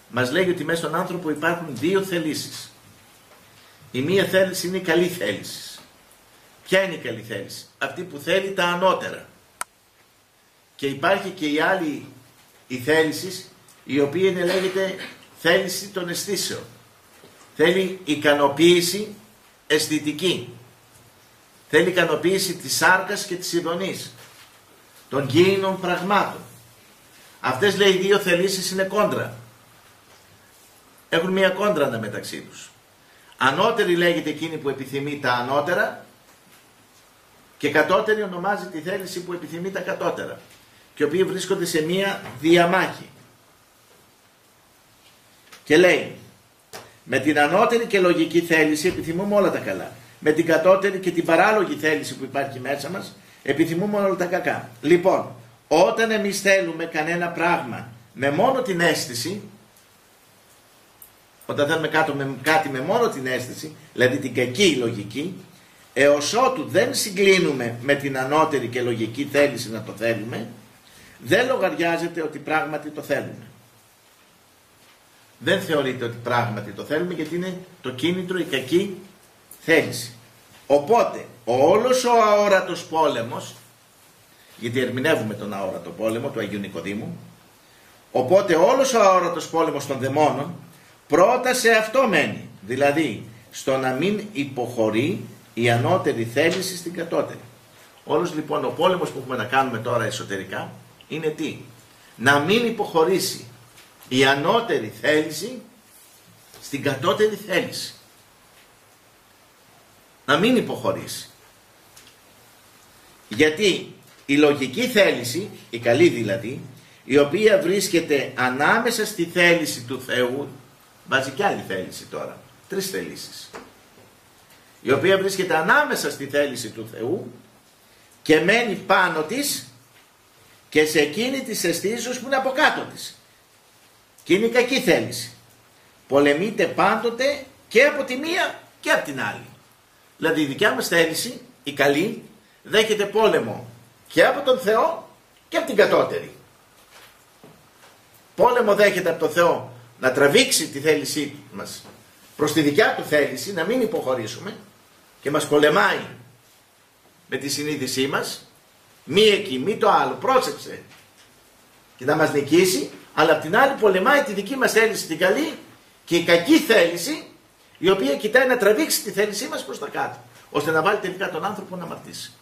Μας λέει ότι μέσα στον άνθρωπο υπάρχουν δύο θελήσεις. Η μία θέληση είναι η καλή θέληση. Ποια είναι η καλή θέληση; Αυτή που θέλει τα ανώτερα. Και υπάρχει και η άλλη η θέλησης η οποία είναι λέγεται θέληση των αισθήσεων. Θέλει ικανοποίηση αισθητική. Θέλει ικανοποίηση της σάρκας και της ειδονής. Των γήινων πραγμάτων. Αυτές λέει οι δύο θελήσεις είναι κόντρα. Έχουν μία κόντρα μεταξύ τους. Ανώτερη λέγεται εκείνη που επιθυμεί τα ανώτερα και κατώτερη ονομάζει τη θέληση που επιθυμεί τα κατώτερα και οι οποίοι βρίσκονται σε μία διαμάχη. Και λέει με την ανώτερη και λογική θέληση επιθυμούμε όλα τα καλά. Με την κατώτερη και την παράλογη θέληση που υπάρχει μέσα μας επιθυμούμε όλα τα κακά. Λοιπόν, όταν εμείς θέλουμε κανένα πράγμα με μόνο την αίσθηση, όταν θέλουμε κάτι με, κάτι με μόνο την αίσθηση, δηλαδή την κακή λογική, έως ότου δεν συγκλίνουμε με την ανώτερη και λογική θέληση να το θέλουμε, δεν λογαριάζεται ότι πράγματι το θέλουμε. Δεν θεωρείται ότι πράγματι το θέλουμε γιατί είναι το κίνητρο η κακή θέληση. Οπότε, όλος ο αόρατος πόλεμος, γιατί ερμηνεύουμε τον αόρατο πόλεμο του Αγίου Νικοδήμου, οπότε όλος ο αόρατος πόλεμος των δαιμόνων πρώτα σε αυτό μένει. Δηλαδή, στο να μην υποχωρεί η ανώτερη θέληση στην κατώτερη. Όλος λοιπόν ο πόλεμος που έχουμε να κάνουμε τώρα εσωτερικά είναι τι; Να μην υποχωρήσει η ανώτερη θέληση στην κατώτερη θέληση. Να μην υποχωρήσει. Γιατί η λογική θέληση, η καλή δηλαδή, η οποία βρίσκεται ανάμεσα στη θέληση του Θεού, βάζει και άλλη θέληση τώρα, τρεις θελήσεις, η οποία βρίσκεται ανάμεσα στη θέληση του Θεού και μένει πάνω της και σε εκείνη της αισθήσεως που είναι από κάτω της. Και είναι η κακή θέληση. Πολεμείται πάντοτε και από τη μία και από την άλλη. Δηλαδή η δικιά μας θέληση, η καλή, δέχεται πόλεμο και από τον Θεό και από την κατώτερη. Πόλεμο δέχεται από τον Θεό να τραβήξει τη θέλησή μας προς τη δικιά του θέληση, να μην υποχωρήσουμε και μας πολεμάει με τη συνείδησή μας, μη εκεί, μη το άλλο, πρόσεξε και να μας νικήσει, αλλά απ' την άλλη πολεμάει τη δική μας θέληση την καλή και η κακή θέληση η οποία κοιτάει να τραβήξει τη θέλησή μας προς τα κάτω, ώστε να βάλει τελικά τον άνθρωπο να αμαρτήσει.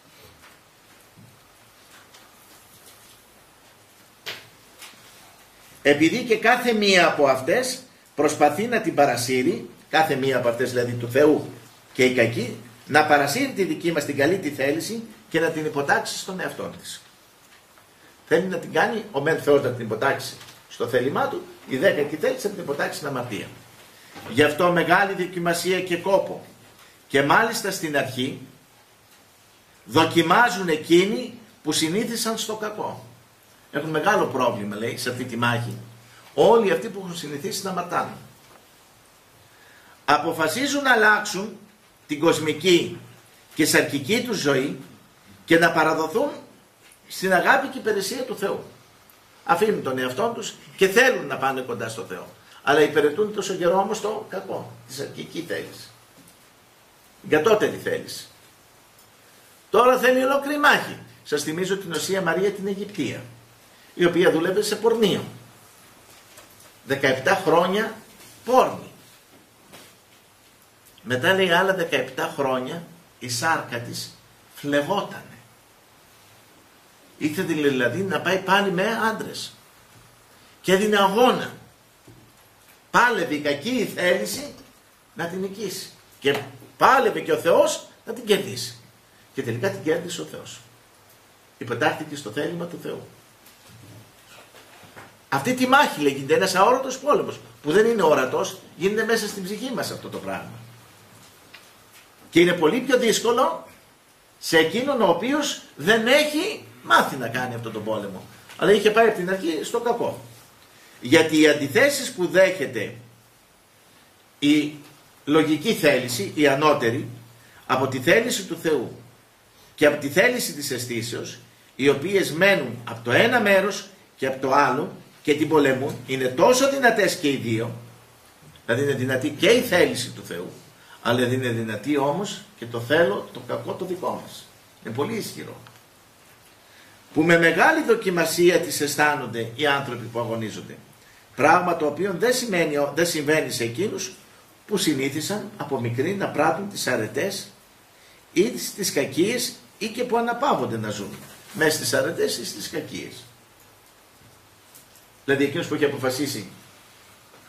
Επειδή και κάθε μία από αυτές προσπαθεί να την παρασύρει, κάθε μία από αυτές δηλαδή του Θεού και η κακή, να παρασύρει τη δική μας την καλή τη θέληση και να την υποτάξει στον εαυτό της. Θέλει να την κάνει ο μεν Θεός να την υποτάξει στο θέλημά του, η δέκα και θέληση να την υποτάξει στην αμαρτία. Γι' αυτό μεγάλη δοκιμασία και κόπο. Και μάλιστα στην αρχή δοκιμάζουν εκείνοι που συνήθισαν στο κακό. Έχουν μεγάλο πρόβλημα λέει σε αυτή τη μάχη. Όλοι αυτοί που έχουν συνηθίσει να ματάνουν. Αποφασίζουν να αλλάξουν την κοσμική και σαρκική τους ζωή και να παραδοθούν στην αγάπη και υπηρεσία του Θεού. Αφήνουν τον εαυτό τους και θέλουν να πάνε κοντά στο Θεό. Αλλά υπηρετούν τόσο καιρό όμως το κακό, τη σαρκική θέληση. Την κατώτερη θέληση. Τώρα θέλει ολόκληρη μάχη. Σας θυμίζω την Οσία Μαρία την Αιγυπτία, η οποία δούλευε σε πορνείο. 17 χρόνια πόρνη. Μετά λέει άλλα 17 χρόνια η σάρκα της φλεγότανε. Ήθελε δηλαδή να πάει πάλι με άντρες. Και έδινε αγώνα. Πάλευε η κακή θέληση να την νικήσει. Και πάλευε και ο Θεός να την κερδίσει. Και τελικά την κέρδισε ο Θεός. Υποτάχθηκε στο θέλημα του Θεού. Αυτή τη μάχη λέγεται ένας αόρατος πόλεμος που δεν είναι ορατός, γίνεται μέσα στην ψυχή μας αυτό το πράγμα. Και είναι πολύ πιο δύσκολο σε εκείνον ο οποίος δεν έχει μάθει να κάνει αυτό τον πόλεμο. Αλλά είχε πάει από την αρχή στο κακό. Γιατί οι αντιθέσεις που δέχεται η λογική θέληση, η ανώτερη, από τη θέληση του Θεού και από τη θέληση της αισθήσεως, οι οποίες μένουν από το ένα μέρος και από το άλλο και την πολεμούν, είναι τόσο δυνατές και οι δύο, δηλαδή είναι δυνατή και η θέληση του Θεού, αλλά δεν είναι δυνατή όμως και το θέλω το κακό το δικό μας. Είναι πολύ ισχυρό. Που με μεγάλη δοκιμασία τις αισθάνονται οι άνθρωποι που αγωνίζονται. Πράγμα το οποίο δεν, σημαίνει, δεν συμβαίνει σε εκείνους που συνήθισαν από μικρή να πράττουν τις αρετές ή τις κακίες ή και που αναπαύονται να ζουν μέσα στις αρετές ή στις κακίες. Δηλαδή εκείνος που έχει αποφασίσει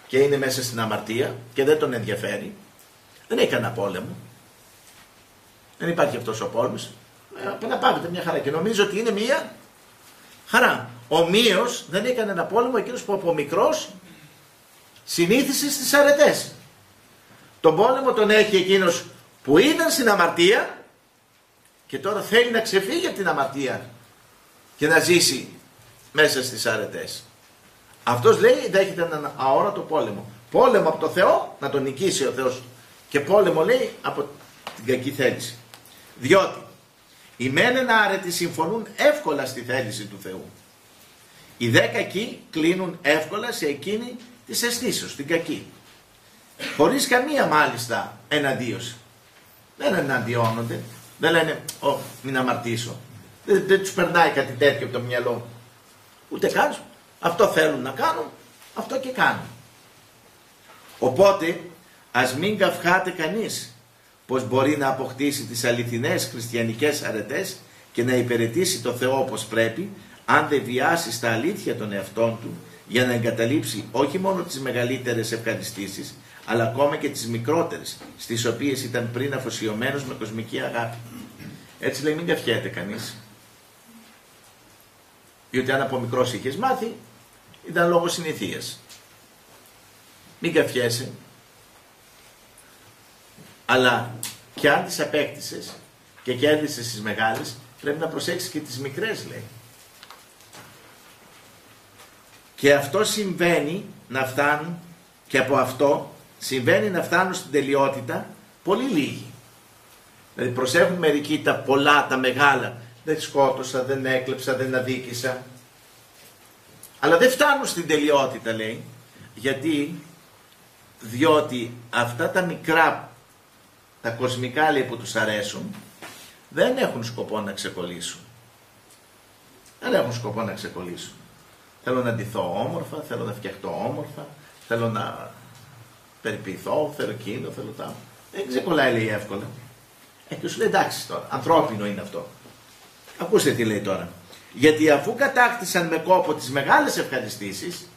και είναι μέσα στην αμαρτία και δεν τον ενδιαφέρει δεν έχει κανένα πόλεμο. Δεν υπάρχει αυτός ο πόλεμος. Ε, να πάβετε μια χαρά. Και νομίζω ότι είναι μια χαρά. Ομοίω δεν έκανε ένα πόλεμο εκείνος που από μικρός συνήθισε στις αρετές. Τον πόλεμο τον έχει εκείνος που ήταν στην αμαρτία και τώρα θέλει να ξεφύγει από την αμαρτία και να ζήσει μέσα στις αρετές. Αυτός λέει δέχεται έναν αόρατο πόλεμο πόλεμο από το Θεό, να τον νικήσει ο Θεός και πόλεμο λέει από την κακή θέληση. Διότι οι μεν άρετοι συμφωνούν εύκολα στη θέληση του Θεού. Οι δε κακοί κλείνουν εύκολα σε εκείνη της αισθήσεως, την κακή. Χωρίς καμία μάλιστα εναντίωση. Δεν εναντιώνονται, δεν λένε, Ω, μην αμαρτήσω. Δεν, δεν τους περνάει κάτι τέτοιο από το μυαλό. Ούτε καν. Αυτό θέλουν να κάνουν, αυτό και κάνουν. Οπότε, ας μην καυχάται κανείς πως μπορεί να αποκτήσει τις αληθινές χριστιανικές αρετές και να υπηρετήσει το Θεό όπως πρέπει, αν δεν βιάσει στα αλήθεια των εαυτών του για να εγκαταλείψει όχι μόνο τις μεγαλύτερες ευχαριστήσεις, αλλά ακόμα και τις μικρότερες, στις οποίες ήταν πριν αφοσιωμένος με κοσμική αγάπη. Έτσι λέει μην καυχέται κανείς. Διότι αν από μικρός είχες μάθει, ήταν λόγω συνηθίας. Μην καφιέσαι. Αλλά και αν τις απέκτησες και κέρδισες τις μεγάλες, πρέπει να προσέξεις και τις μικρές λέει. Και αυτό συμβαίνει να φτάνουν και από αυτό συμβαίνει να φτάνουν στην τελειότητα πολύ λίγοι. Δηλαδή προσέχουν μερικοί τα πολλά, τα μεγάλα. Δεν σκότωσα, δεν έκλεψα, δεν αδίκησα. Αλλά δεν φτάνουν στην τελειότητα λέει. Γιατί, διότι αυτά τα μικρά, τα κοσμικά λέει που τους αρέσουν, δεν έχουν σκοπό να ξεκολλήσουν. Δεν έχουν σκοπό να ξεκολλήσουν. Θέλω να ντυθώ όμορφα, θέλω να φτιαχτώ όμορφα, θέλω να περιποιηθώ, θέλω εκείνο, θέλω τα. Δεν ξεκολλάει λέει εύκολα. Ε, και σου λέει εντάξει τώρα, ανθρώπινο είναι αυτό. Ακούστε τι λέει τώρα. Γιατί αφού κατάκτησαν με κόπο τις μεγάλες ευχαριστήσεις,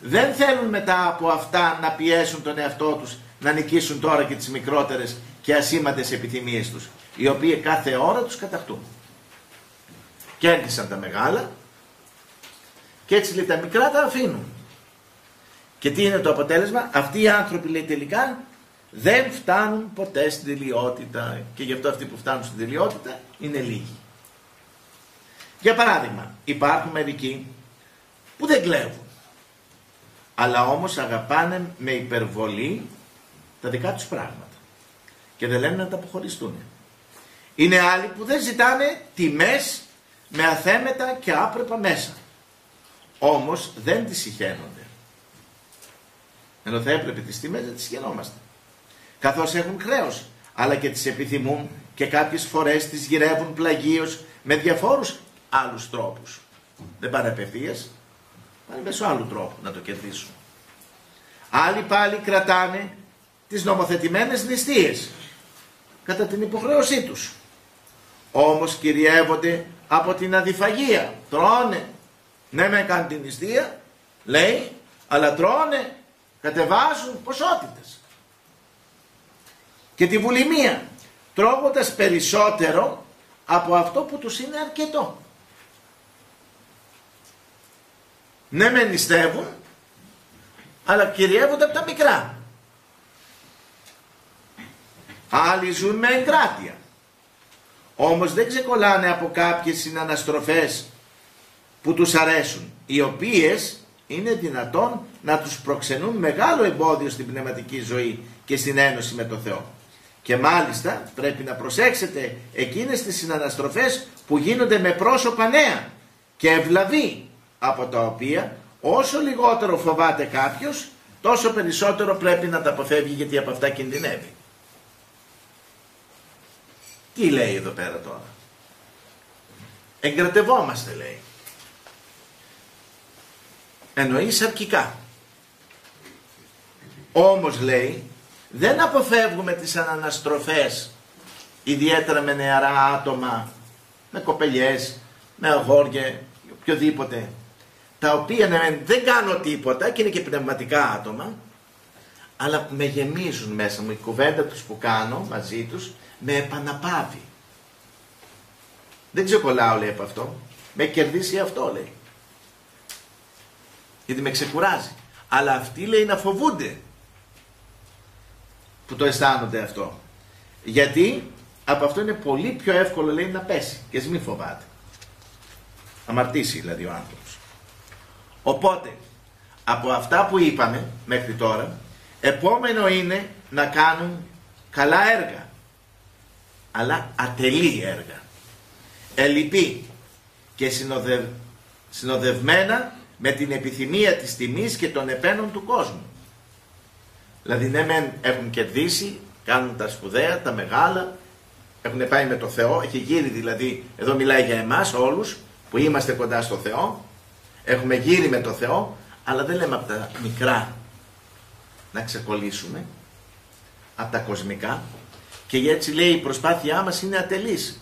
δεν θέλουν μετά από αυτά να πιέσουν τον εαυτό τους να νικήσουν τώρα και τις μικρότερες και ασήμαντες επιθυμίες τους, οι οποίοι κάθε ώρα τους κατακτούν. Κέρδισαν τα μεγάλα και έτσι λέει τα μικρά τα αφήνουν. Και τι είναι το αποτέλεσμα, αυτοί οι άνθρωποι λέει τελικά δεν φτάνουν ποτέ στην τελειότητα και γι' αυτό αυτοί που φτάνουν στην τελειότητα είναι λίγοι. Για παράδειγμα, υπάρχουν μερικοί που δεν κλέβουν, αλλά όμως αγαπάνε με υπερβολή τα δικά τους πράγματα και δεν λένε να τα αποχωριστούν. Είναι άλλοι που δεν ζητάνε τιμές με αθέμετα και άπρεπα μέσα. Όμως δεν τις συχαίνονται. Ενώ θα έπρεπε τις τιμές να τις συχαινόμαστε. Καθώς έχουν χρέος, αλλά και τις επιθυμούν και κάποιες φορές τις γυρεύουν πλαγίως με διαφόρους άλλους τρόπους. Δεν πάνε απευθείας, πάνε μέσω άλλου τρόπου να το κερδίσουν. Άλλοι πάλι κρατάνε τις νομοθετημένες νηστείες κατά την υποχρέωσή τους. Όμως κυριεύονται από την αδιφαγία. Τρώνε. Ναι με κάνει την νηστεία, λέει, αλλά τρώνε, κατεβάζουν ποσότητες. Και τη βουλημία, τρώγοντας περισσότερο από αυτό που τους είναι αρκετό. Ναι με νηστεύουν, αλλά κυριεύονται από τα μικρά. Άλλοι ζουν με εγκράτεια. Όμως δεν ξεκολλάνε από κάποιες συναναστροφές που τους αρέσουν, οι οποίες είναι δυνατόν να τους προξενούν μεγάλο εμπόδιο στην πνευματική ζωή και στην ένωση με το Θεό. Και μάλιστα πρέπει να προσέξετε εκείνες τις συναναστροφές που γίνονται με πρόσωπα νέα και ευλαβή από τα οποία όσο λιγότερο φοβάται κάποιος τόσο περισσότερο πρέπει να τα αποφεύγει γιατί από αυτά κινδυνεύει. Τι λέει εδώ πέρα τώρα; Εγκρατευόμαστε λέει. Εννοεί σαρκικά. Όμως λέει δεν αποφεύγουμε τις αναστροφές ιδιαίτερα με νεαρά άτομα, με κοπελιές, με αγόρια, οποιοδήποτε τα οποία ναι, δεν κάνω τίποτα και είναι και πνευματικά άτομα αλλά με γεμίζουν μέσα μου η κουβέντα τους που κάνω μαζί τους με επαναπάβει. Δεν ξεκολλάω λέει από αυτό. Με κερδίσει αυτό λέει. Γιατί με ξεκουράζει. Αλλά αυτοί λέει να φοβούνται που το αισθάνονται αυτό. Γιατί από αυτό είναι πολύ πιο εύκολο λέει να πέσει και μην φοβάται. Αμαρτήσει δηλαδή ο άνθρωπος. Οπότε από αυτά που είπαμε μέχρι τώρα Επόμενο είναι να κάνουν καλά έργα, αλλά ατελή έργα. Ελλειπή και συνοδευμένα με την επιθυμία της τιμής και των επένων του κόσμου. Δηλαδή ναι μεν έχουν κερδίσει, κάνουν τα σπουδαία, τα μεγάλα, έχουν πάει με το Θεό, έχει γύρει δηλαδή, εδώ μιλάει για εμάς όλους που είμαστε κοντά στο Θεό, έχουμε γύρει με το Θεό, αλλά δεν λέμε από τα μικρά να ξεκολλήσουμε, από τα κοσμικά και έτσι λέει η προσπάθειά μας είναι ατελής.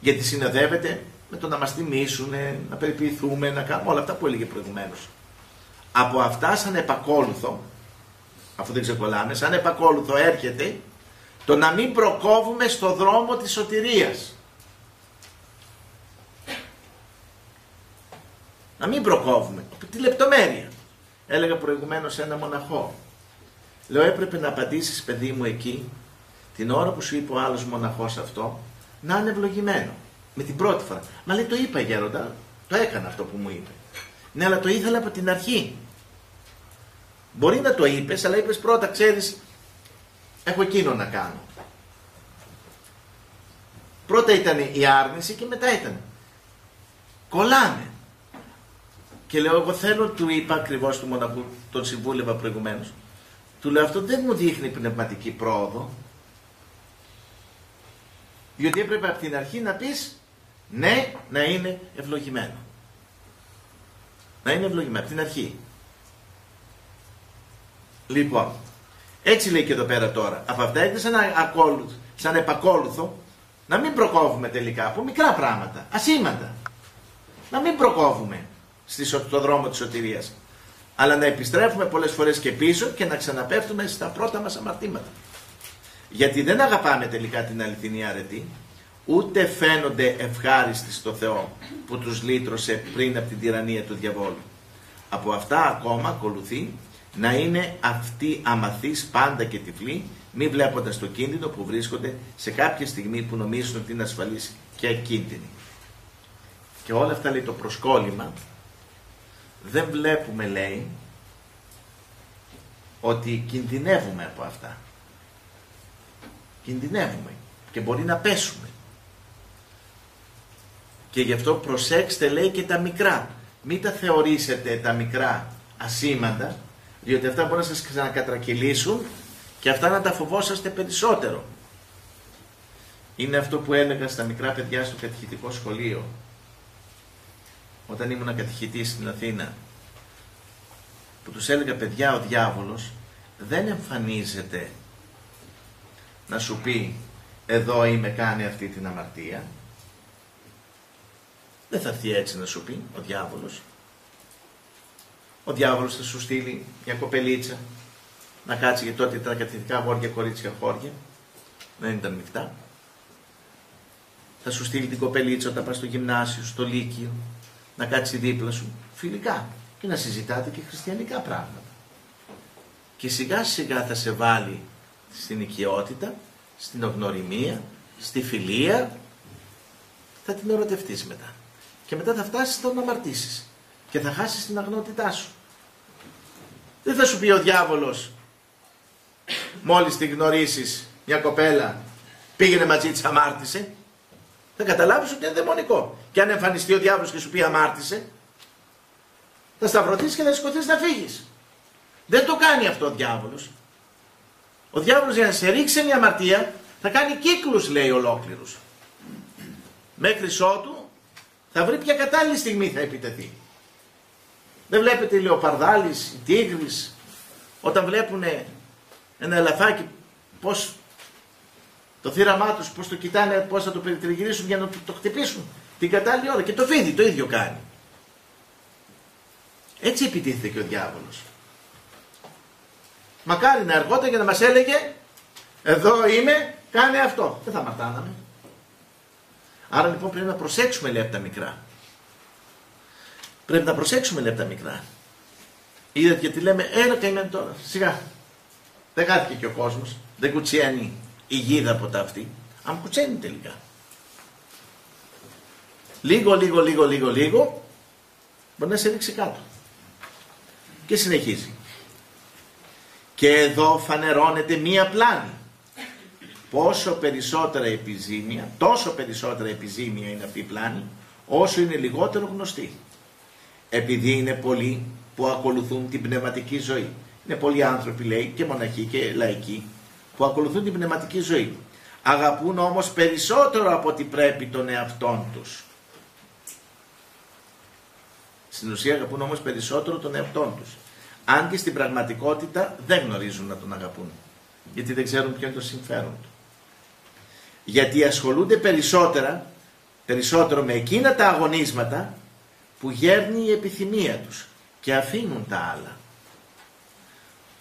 Γιατί συνοδεύεται με το να μας τιμήσουν, να περιποιηθούμε, να κάνουμε όλα αυτά που έλεγε προηγουμένως. Από αυτά σαν επακόλουθο, αφού δεν ξεκολλάμε, σαν επακόλουθο έρχεται το να μην προκόβουμε στο δρόμο της σωτηρίας. Να μην προκόβουμε. Τη λεπτομέρεια. Έλεγα προηγουμένως σε ένα μοναχό. Λέω έπρεπε να απαντήσεις παιδί μου εκεί την ώρα που σου είπε ο άλλος μοναχός αυτό να είναι ευλογημένο. Με την πρώτη φορά. Μα λέει το είπα γέροντα, το έκανα αυτό που μου είπε. Ναι αλλά το ήθελα από την αρχή. Μπορεί να το είπες αλλά είπες πρώτα ξέρεις έχω εκείνο να κάνω. Πρώτα ήταν η άρνηση και μετά ήταν. Κολλάνε. Και λέω, εγώ θέλω, του είπα ακριβώς του μοναχού, τον συμβούλευα προηγουμένως. Του λέω, αυτό δεν μου δείχνει πνευματική πρόοδο. Διότι έπρεπε από την αρχή να πεις ναι, να είναι ευλογημένο. Να είναι ευλογημένο από την αρχή. Λοιπόν, έτσι λέει και εδώ πέρα τώρα. Από αυτά είναι σαν, ακόλουθο, σαν επακόλουθο να μην προκόβουμε τελικά από μικρά πράγματα, ασήμαντα. Να μην προκόβουμε στο δρόμο της σωτηρίας. Αλλά να επιστρέφουμε πολλές φορές και πίσω και να ξαναπέφτουμε στα πρώτα μας αμαρτήματα. Γιατί δεν αγαπάμε τελικά την αληθινή αρετή, ούτε φαίνονται ευχάριστοι στο Θεό που τους λύτρωσε πριν από την τυραννία του διαβόλου. Από αυτά ακόμα ακολουθεί να είναι αυτοί αμαθείς πάντα και τυφλοί, μη βλέποντας το κίνδυνο που βρίσκονται σε κάποια στιγμή που νομίζουν ότι είναι ασφαλής και ακίνδυνοι. Και όλα αυτά λέει το προσκόλλημα δεν βλέπουμε λέει ότι κινδυνεύουμε από αυτά. Κινδυνεύουμε και μπορεί να πέσουμε. Και γι' αυτό προσέξτε λέει και τα μικρά. Μην τα θεωρήσετε τα μικρά ασήμαντα, διότι αυτά μπορεί να σας ξανακατρακυλήσουν και αυτά να τα φοβόσαστε περισσότερο. Είναι αυτό που έλεγα στα μικρά παιδιά στο κατηχητικό σχολείο όταν ήμουν κατηχητής στην Αθήνα που τους έλεγα παιδιά ο διάβολος δεν εμφανίζεται να σου πει εδώ είμαι κάνει αυτή την αμαρτία δεν θα έρθει έτσι να σου πει ο διάβολος. Ο διάβολος θα σου στείλει μια κοπελίτσα να κάτσει γιατί τότε ήταν κατηχητικά γόρια, κορίτσια, χώρια δεν ήταν μεικτά. Θα σου στείλει την κοπελίτσα όταν πας στο γυμνάσιο, στο λύκειο να κάτσεις δίπλα σου φιλικά και να συζητάτε και χριστιανικά πράγματα. Και σιγά σιγά θα σε βάλει στην οικειότητα, στην ογνωριμία, στη φιλία, θα την ερωτευτείς μετά. Και μετά θα φτάσεις στο να αμαρτήσεις και θα χάσεις την αγνότητά σου. Δεν θα σου πει ο διάβολος, μόλις την γνωρίσεις μια κοπέλα, πήγαινε μαζί της αμάρτησε, θα καταλάβεις ότι είναι δαιμονικό. Και αν εμφανιστεί ο διάβολος και σου πει αμάρτησε, θα σταυρωθείς και θα σηκωθείς να φύγεις. Δεν το κάνει αυτό ο διάβολος. Ο διάβολος για να σε ρίξει μια αμαρτία θα κάνει κύκλους λέει ολόκληρους. Μέχρι ότου θα βρει ποια κατάλληλη στιγμή θα επιτεθεί. Δεν βλέπετε λέει ο Παρδάλης, οι Τίγρης, όταν βλέπουν ένα ελαφάκι πώς το θύραμά τους, πώς το κοιτάνε, πώς θα το περιτριγυρίσουν για να το, χτυπήσουν την κατάλληλη ώρα. Και το φίδι το ίδιο κάνει. Έτσι επιτίθεται και ο διάβολος. Μακάρι να ερχόταν και να μας έλεγε, εδώ είμαι, κάνε αυτό. Δεν θα μαρτάναμε. Άρα λοιπόν πρέπει να προσέξουμε λέει τα μικρά. Πρέπει να προσέξουμε λέει τα μικρά. Είδατε γιατί λέμε, έλα καημένο τώρα, σιγά. Δεν χάθηκε και ο κόσμος, δεν κουτσιάνει η γίδα από τα αυτή, αν κουτσένει τελικά. Λίγο, λίγο, λίγο, λίγο, λίγο, μπορεί να σε ρίξει κάτω. Και συνεχίζει. Και εδώ φανερώνεται μία πλάνη. Πόσο περισσότερα επιζήμια, τόσο περισσότερα επιζήμια είναι αυτή η πλάνη, όσο είναι λιγότερο γνωστή. Επειδή είναι πολλοί που ακολουθούν την πνευματική ζωή. Είναι πολλοί άνθρωποι, λέει, και μοναχοί και λαϊκοί, που ακολουθούν την πνευματική ζωή. Αγαπούν όμως περισσότερο από ό,τι πρέπει τον εαυτόν τους. Στην ουσία αγαπούν όμως περισσότερο τον εαυτόν τους. Αν και στην πραγματικότητα δεν γνωρίζουν να τον αγαπούν. Γιατί δεν ξέρουν ποιο είναι το συμφέρον του. Γιατί ασχολούνται περισσότερα, περισσότερο με εκείνα τα αγωνίσματα που γέρνει η επιθυμία τους και αφήνουν τα άλλα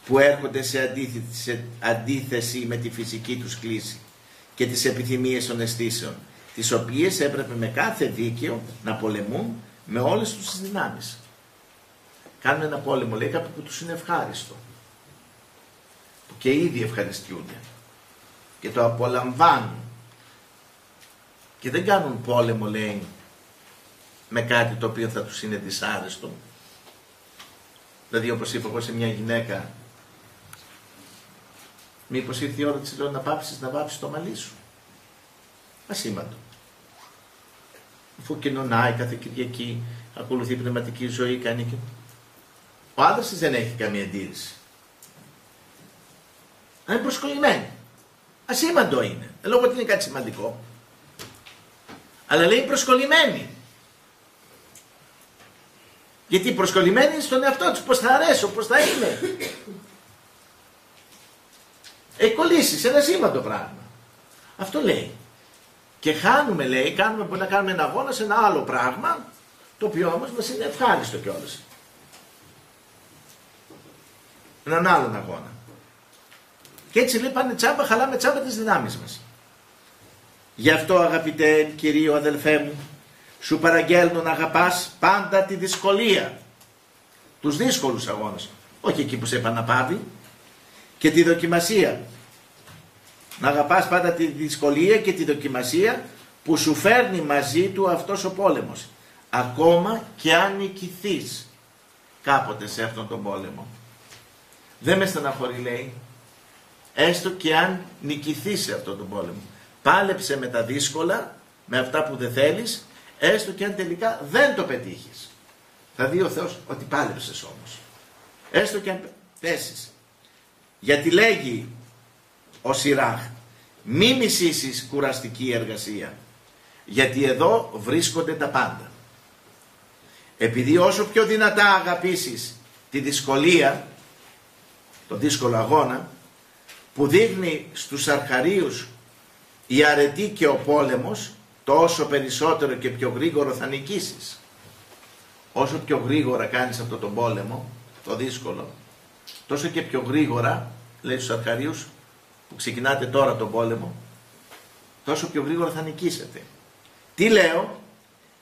που έρχονται σε αντίθεση, σε αντίθεση με τη φυσική τους κλίση και τις επιθυμίες των αισθήσεων τις οποίες έπρεπε με κάθε δίκαιο να πολεμούν με όλες τους τις δυνάμεις. Κάνουν ένα πόλεμο, λέει, κάποιο που τους είναι ευχάριστο. Που και ήδη ευχαριστιούνται. Και το απολαμβάνουν. Και δεν κάνουν πόλεμο, λέει, με κάτι το οποίο θα τους είναι δυσάρεστο. Δηλαδή, όπως είπα εγώ σε μια γυναίκα, μήπως ήρθε η ώρα της λέω να πάψεις να βάψεις το μαλλί σου. Ασήμαντο αφού κοινωνάει κάθε Κυριακή, ακολουθεί πνευματική ζωή, κάνει και... Ο άντρας της δεν έχει καμία αντίρρηση. Αν είναι προσκολλημένη. Ασήμαντο είναι. Δεν λέω ότι είναι κάτι σημαντικό. Αλλά λέει προσκολλημένη. Γιατί προσκολλημένη είναι στον εαυτό της, πώς θα αρέσω, πώς θα είμαι. Έχει κολλήσεις σε ένα σήμαντο πράγμα. Αυτό λέει. Και χάνουμε, λέει, κάνουμε, μπορεί να κάνουμε ένα αγώνα σε ένα άλλο πράγμα, το οποίο όμως μας είναι ευχάριστο κιόλας. Έναν άλλον αγώνα. Και έτσι λέει πάνε τσάμπα, χαλάμε τσάμπα τις δυνάμεις μας. Γι' αυτό αγαπητέ κυρίω αδελφέ μου, σου παραγγέλνω να αγαπάς πάντα τη δυσκολία. Τους δύσκολους αγώνες. Όχι εκεί που σε επαναπάβει. Και τη δοκιμασία. Να αγαπάς πάντα τη δυσκολία και τη δοκιμασία που σου φέρνει μαζί του αυτός ο πόλεμος. Ακόμα και αν νικηθείς κάποτε σε αυτόν τον πόλεμο. Δεν με στεναχωρεί λέει. Έστω και αν νικηθείς σε αυτόν τον πόλεμο. Πάλεψε με τα δύσκολα, με αυτά που δεν θέλεις, έστω και αν τελικά δεν το πετύχεις. Θα δει ο Θεός ότι πάλεψες όμως. Έστω και αν πέσεις. Γιατί λέγει ο Σιράχ. Μη μισήσεις κουραστική εργασία. Γιατί εδώ βρίσκονται τα πάντα. Επειδή όσο πιο δυνατά αγαπήσεις τη δυσκολία, το δύσκολο αγώνα, που δείχνει στους αρχαρίους η αρετή και ο πόλεμος, τόσο περισσότερο και πιο γρήγορο θα νικήσεις. Όσο πιο γρήγορα κάνεις αυτό τον πόλεμο, το δύσκολο, τόσο και πιο γρήγορα, λέει στους αρχαρίους, που ξεκινάτε τώρα τον πόλεμο, τόσο πιο γρήγορα θα νικήσετε. Τι λέω,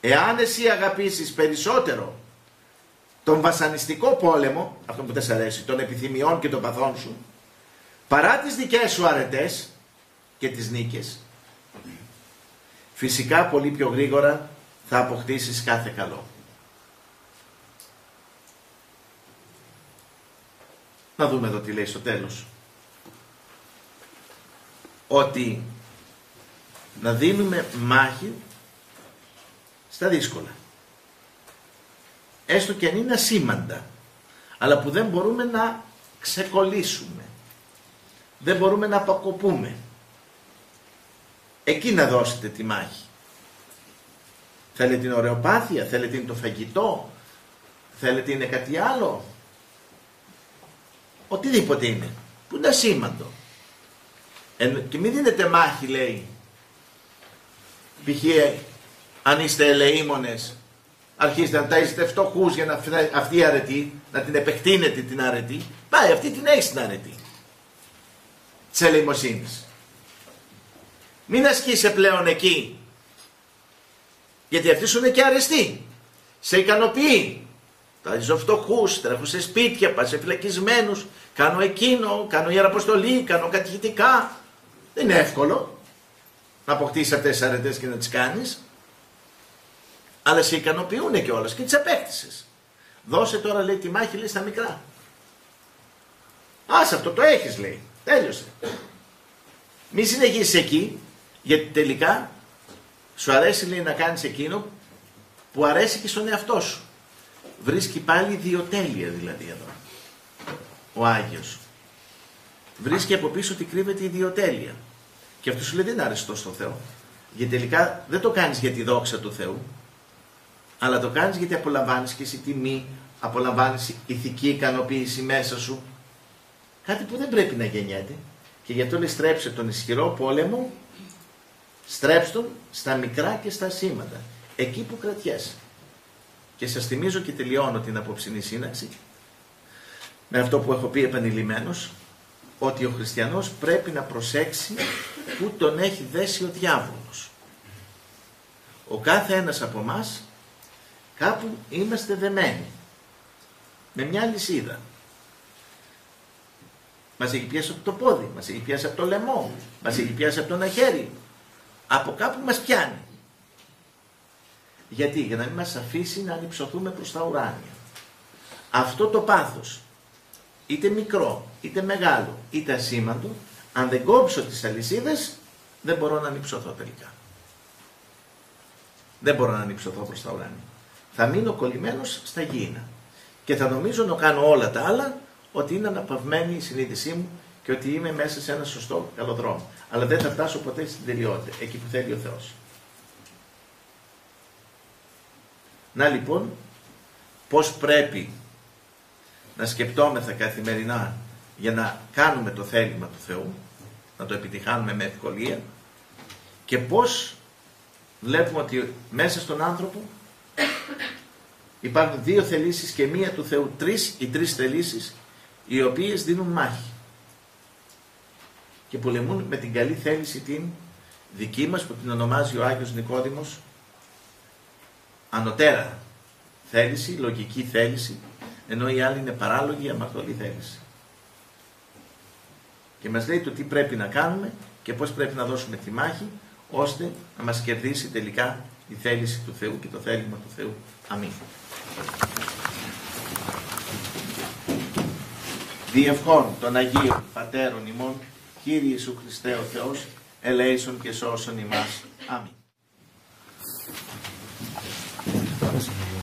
εάν εσύ αγαπήσεις περισσότερο τον βασανιστικό πόλεμο, αυτό που δεν σε αρέσει, των επιθυμιών και των παθών σου, παρά τις δικές σου αρετές και τις νίκες, φυσικά πολύ πιο γρήγορα θα αποκτήσεις κάθε καλό. Να δούμε εδώ τι λέει στο τέλος ότι να δίνουμε μάχη στα δύσκολα. Έστω και αν είναι ασήμαντα, αλλά που δεν μπορούμε να ξεκολλήσουμε. Δεν μπορούμε να αποκοπούμε. Εκεί να δώσετε τη μάχη. Θέλετε την ωρεοπάθεια, θέλετε την το φαγητό, θέλετε είναι κάτι άλλο. Οτιδήποτε είναι, που είναι ασήμαντο και μην δίνετε μάχη λέει. Π.χ. αν είστε ελεήμονες αρχίζετε να ταΐζετε φτωχούς για να αυτή η αρετή, να την επεκτείνετε την αρετή, πάει αυτή την έχει την αρετή. Της ελεημοσύνης. Μην ασκείσαι πλέον εκεί. Γιατί αυτοί σου είναι και αρεστοί. Σε ικανοποιεί. Τα φτωχούς, τρέχω σε σπίτια, πας σε φυλακισμένους, κάνω εκείνο, κάνω ιεραποστολή, κάνω κατηχητικά. Δεν είναι εύκολο να αποκτήσεις αυτές τις αρετές και να τις κάνεις. Αλλά σε ικανοποιούν κιόλας και τις απέκτησε. Δώσε τώρα λέει τη μάχη λέει στα μικρά. Άσε αυτό το έχεις λέει. Τέλειωσε. Μη συνεχίσεις εκεί, γιατί τελικά σου αρέσει λέει να κάνεις εκείνο που αρέσει και στον εαυτό σου. Βρίσκει πάλι ιδιοτέλεια δηλαδή εδώ. Ο Άγιος. Βρίσκει από πίσω ότι κρύβεται η ιδιοτέλεια. Και αυτό σου λέει δεν είναι αρεστός στο Θεό. Γιατί τελικά δεν το κάνεις για τη δόξα του Θεού, αλλά το κάνεις γιατί απολαμβάνεις και εσύ τιμή, απολαμβάνεις ηθική ικανοποίηση μέσα σου. Κάτι που δεν πρέπει να γεννιέται. Και γι' αυτό λέει στρέψε τον ισχυρό πόλεμο, στρέψτε τον στα μικρά και στα σήματα. Εκεί που κρατιέσαι. Και σας θυμίζω και τελειώνω την απόψινή σύναξη με αυτό που έχω πει επανειλημμένος, ότι ο χριστιανός πρέπει να προσέξει που τον έχει δέσει ο διάβολος. Ο κάθε ένας από εμά κάπου είμαστε δεμένοι με μια λυσίδα. Μας έχει πιάσει από το πόδι, μας έχει πιάσει από το λαιμό, μας έχει πιάσει από το αχέρι. Από κάπου μας πιάνει. Γιατί, για να μην μας αφήσει να ανυψωθούμε προς τα ουράνια. Αυτό το πάθος, είτε μικρό, είτε μεγάλο, είτε ασήμαντο, αν δεν κόψω τις αλυσίδες, δεν μπορώ να ανυψωθώ τελικά. Δεν μπορώ να ανυψωθώ προς τα ουράνια. Θα μείνω κολλημένος στα γήινα. Και θα νομίζω να κάνω όλα τα άλλα ότι είναι αναπαυμένη η συνείδησή μου και ότι είμαι μέσα σε ένα σωστό καλό δρόμο. Αλλά δεν θα φτάσω ποτέ στην τελειότητα, εκεί που θέλει ο Θεός. Να λοιπόν, πώς πρέπει να σκεπτόμεθα καθημερινά για να κάνουμε το θέλημα του Θεού, να το επιτυχάνουμε με ευκολία. Και πώς βλέπουμε ότι μέσα στον άνθρωπο υπάρχουν δύο θελήσεις και μία του Θεού, τρεις ή τρεις θελήσεις οι οποίες δίνουν μάχη και πολεμούν με την καλή θέληση την δική μας που την ονομάζει ο Άγιος Νικόδημος. Ανωτέρα θέληση, λογική θέληση ενώ οι άλλοι είναι παράλογοι, αμαρτωλοί θέληση. Και μας λέει το τι πρέπει να κάνουμε και πώς πρέπει να δώσουμε τη μάχη, ώστε να μας κερδίσει τελικά η θέληση του Θεού και το θέλημα του Θεού. Αμήν. Διευχών των Αγίων Πατέρων ημών, Κύριε Ιησού Χριστέ ο Θεός, ελέησον και σώσον ημάς. Αμήν.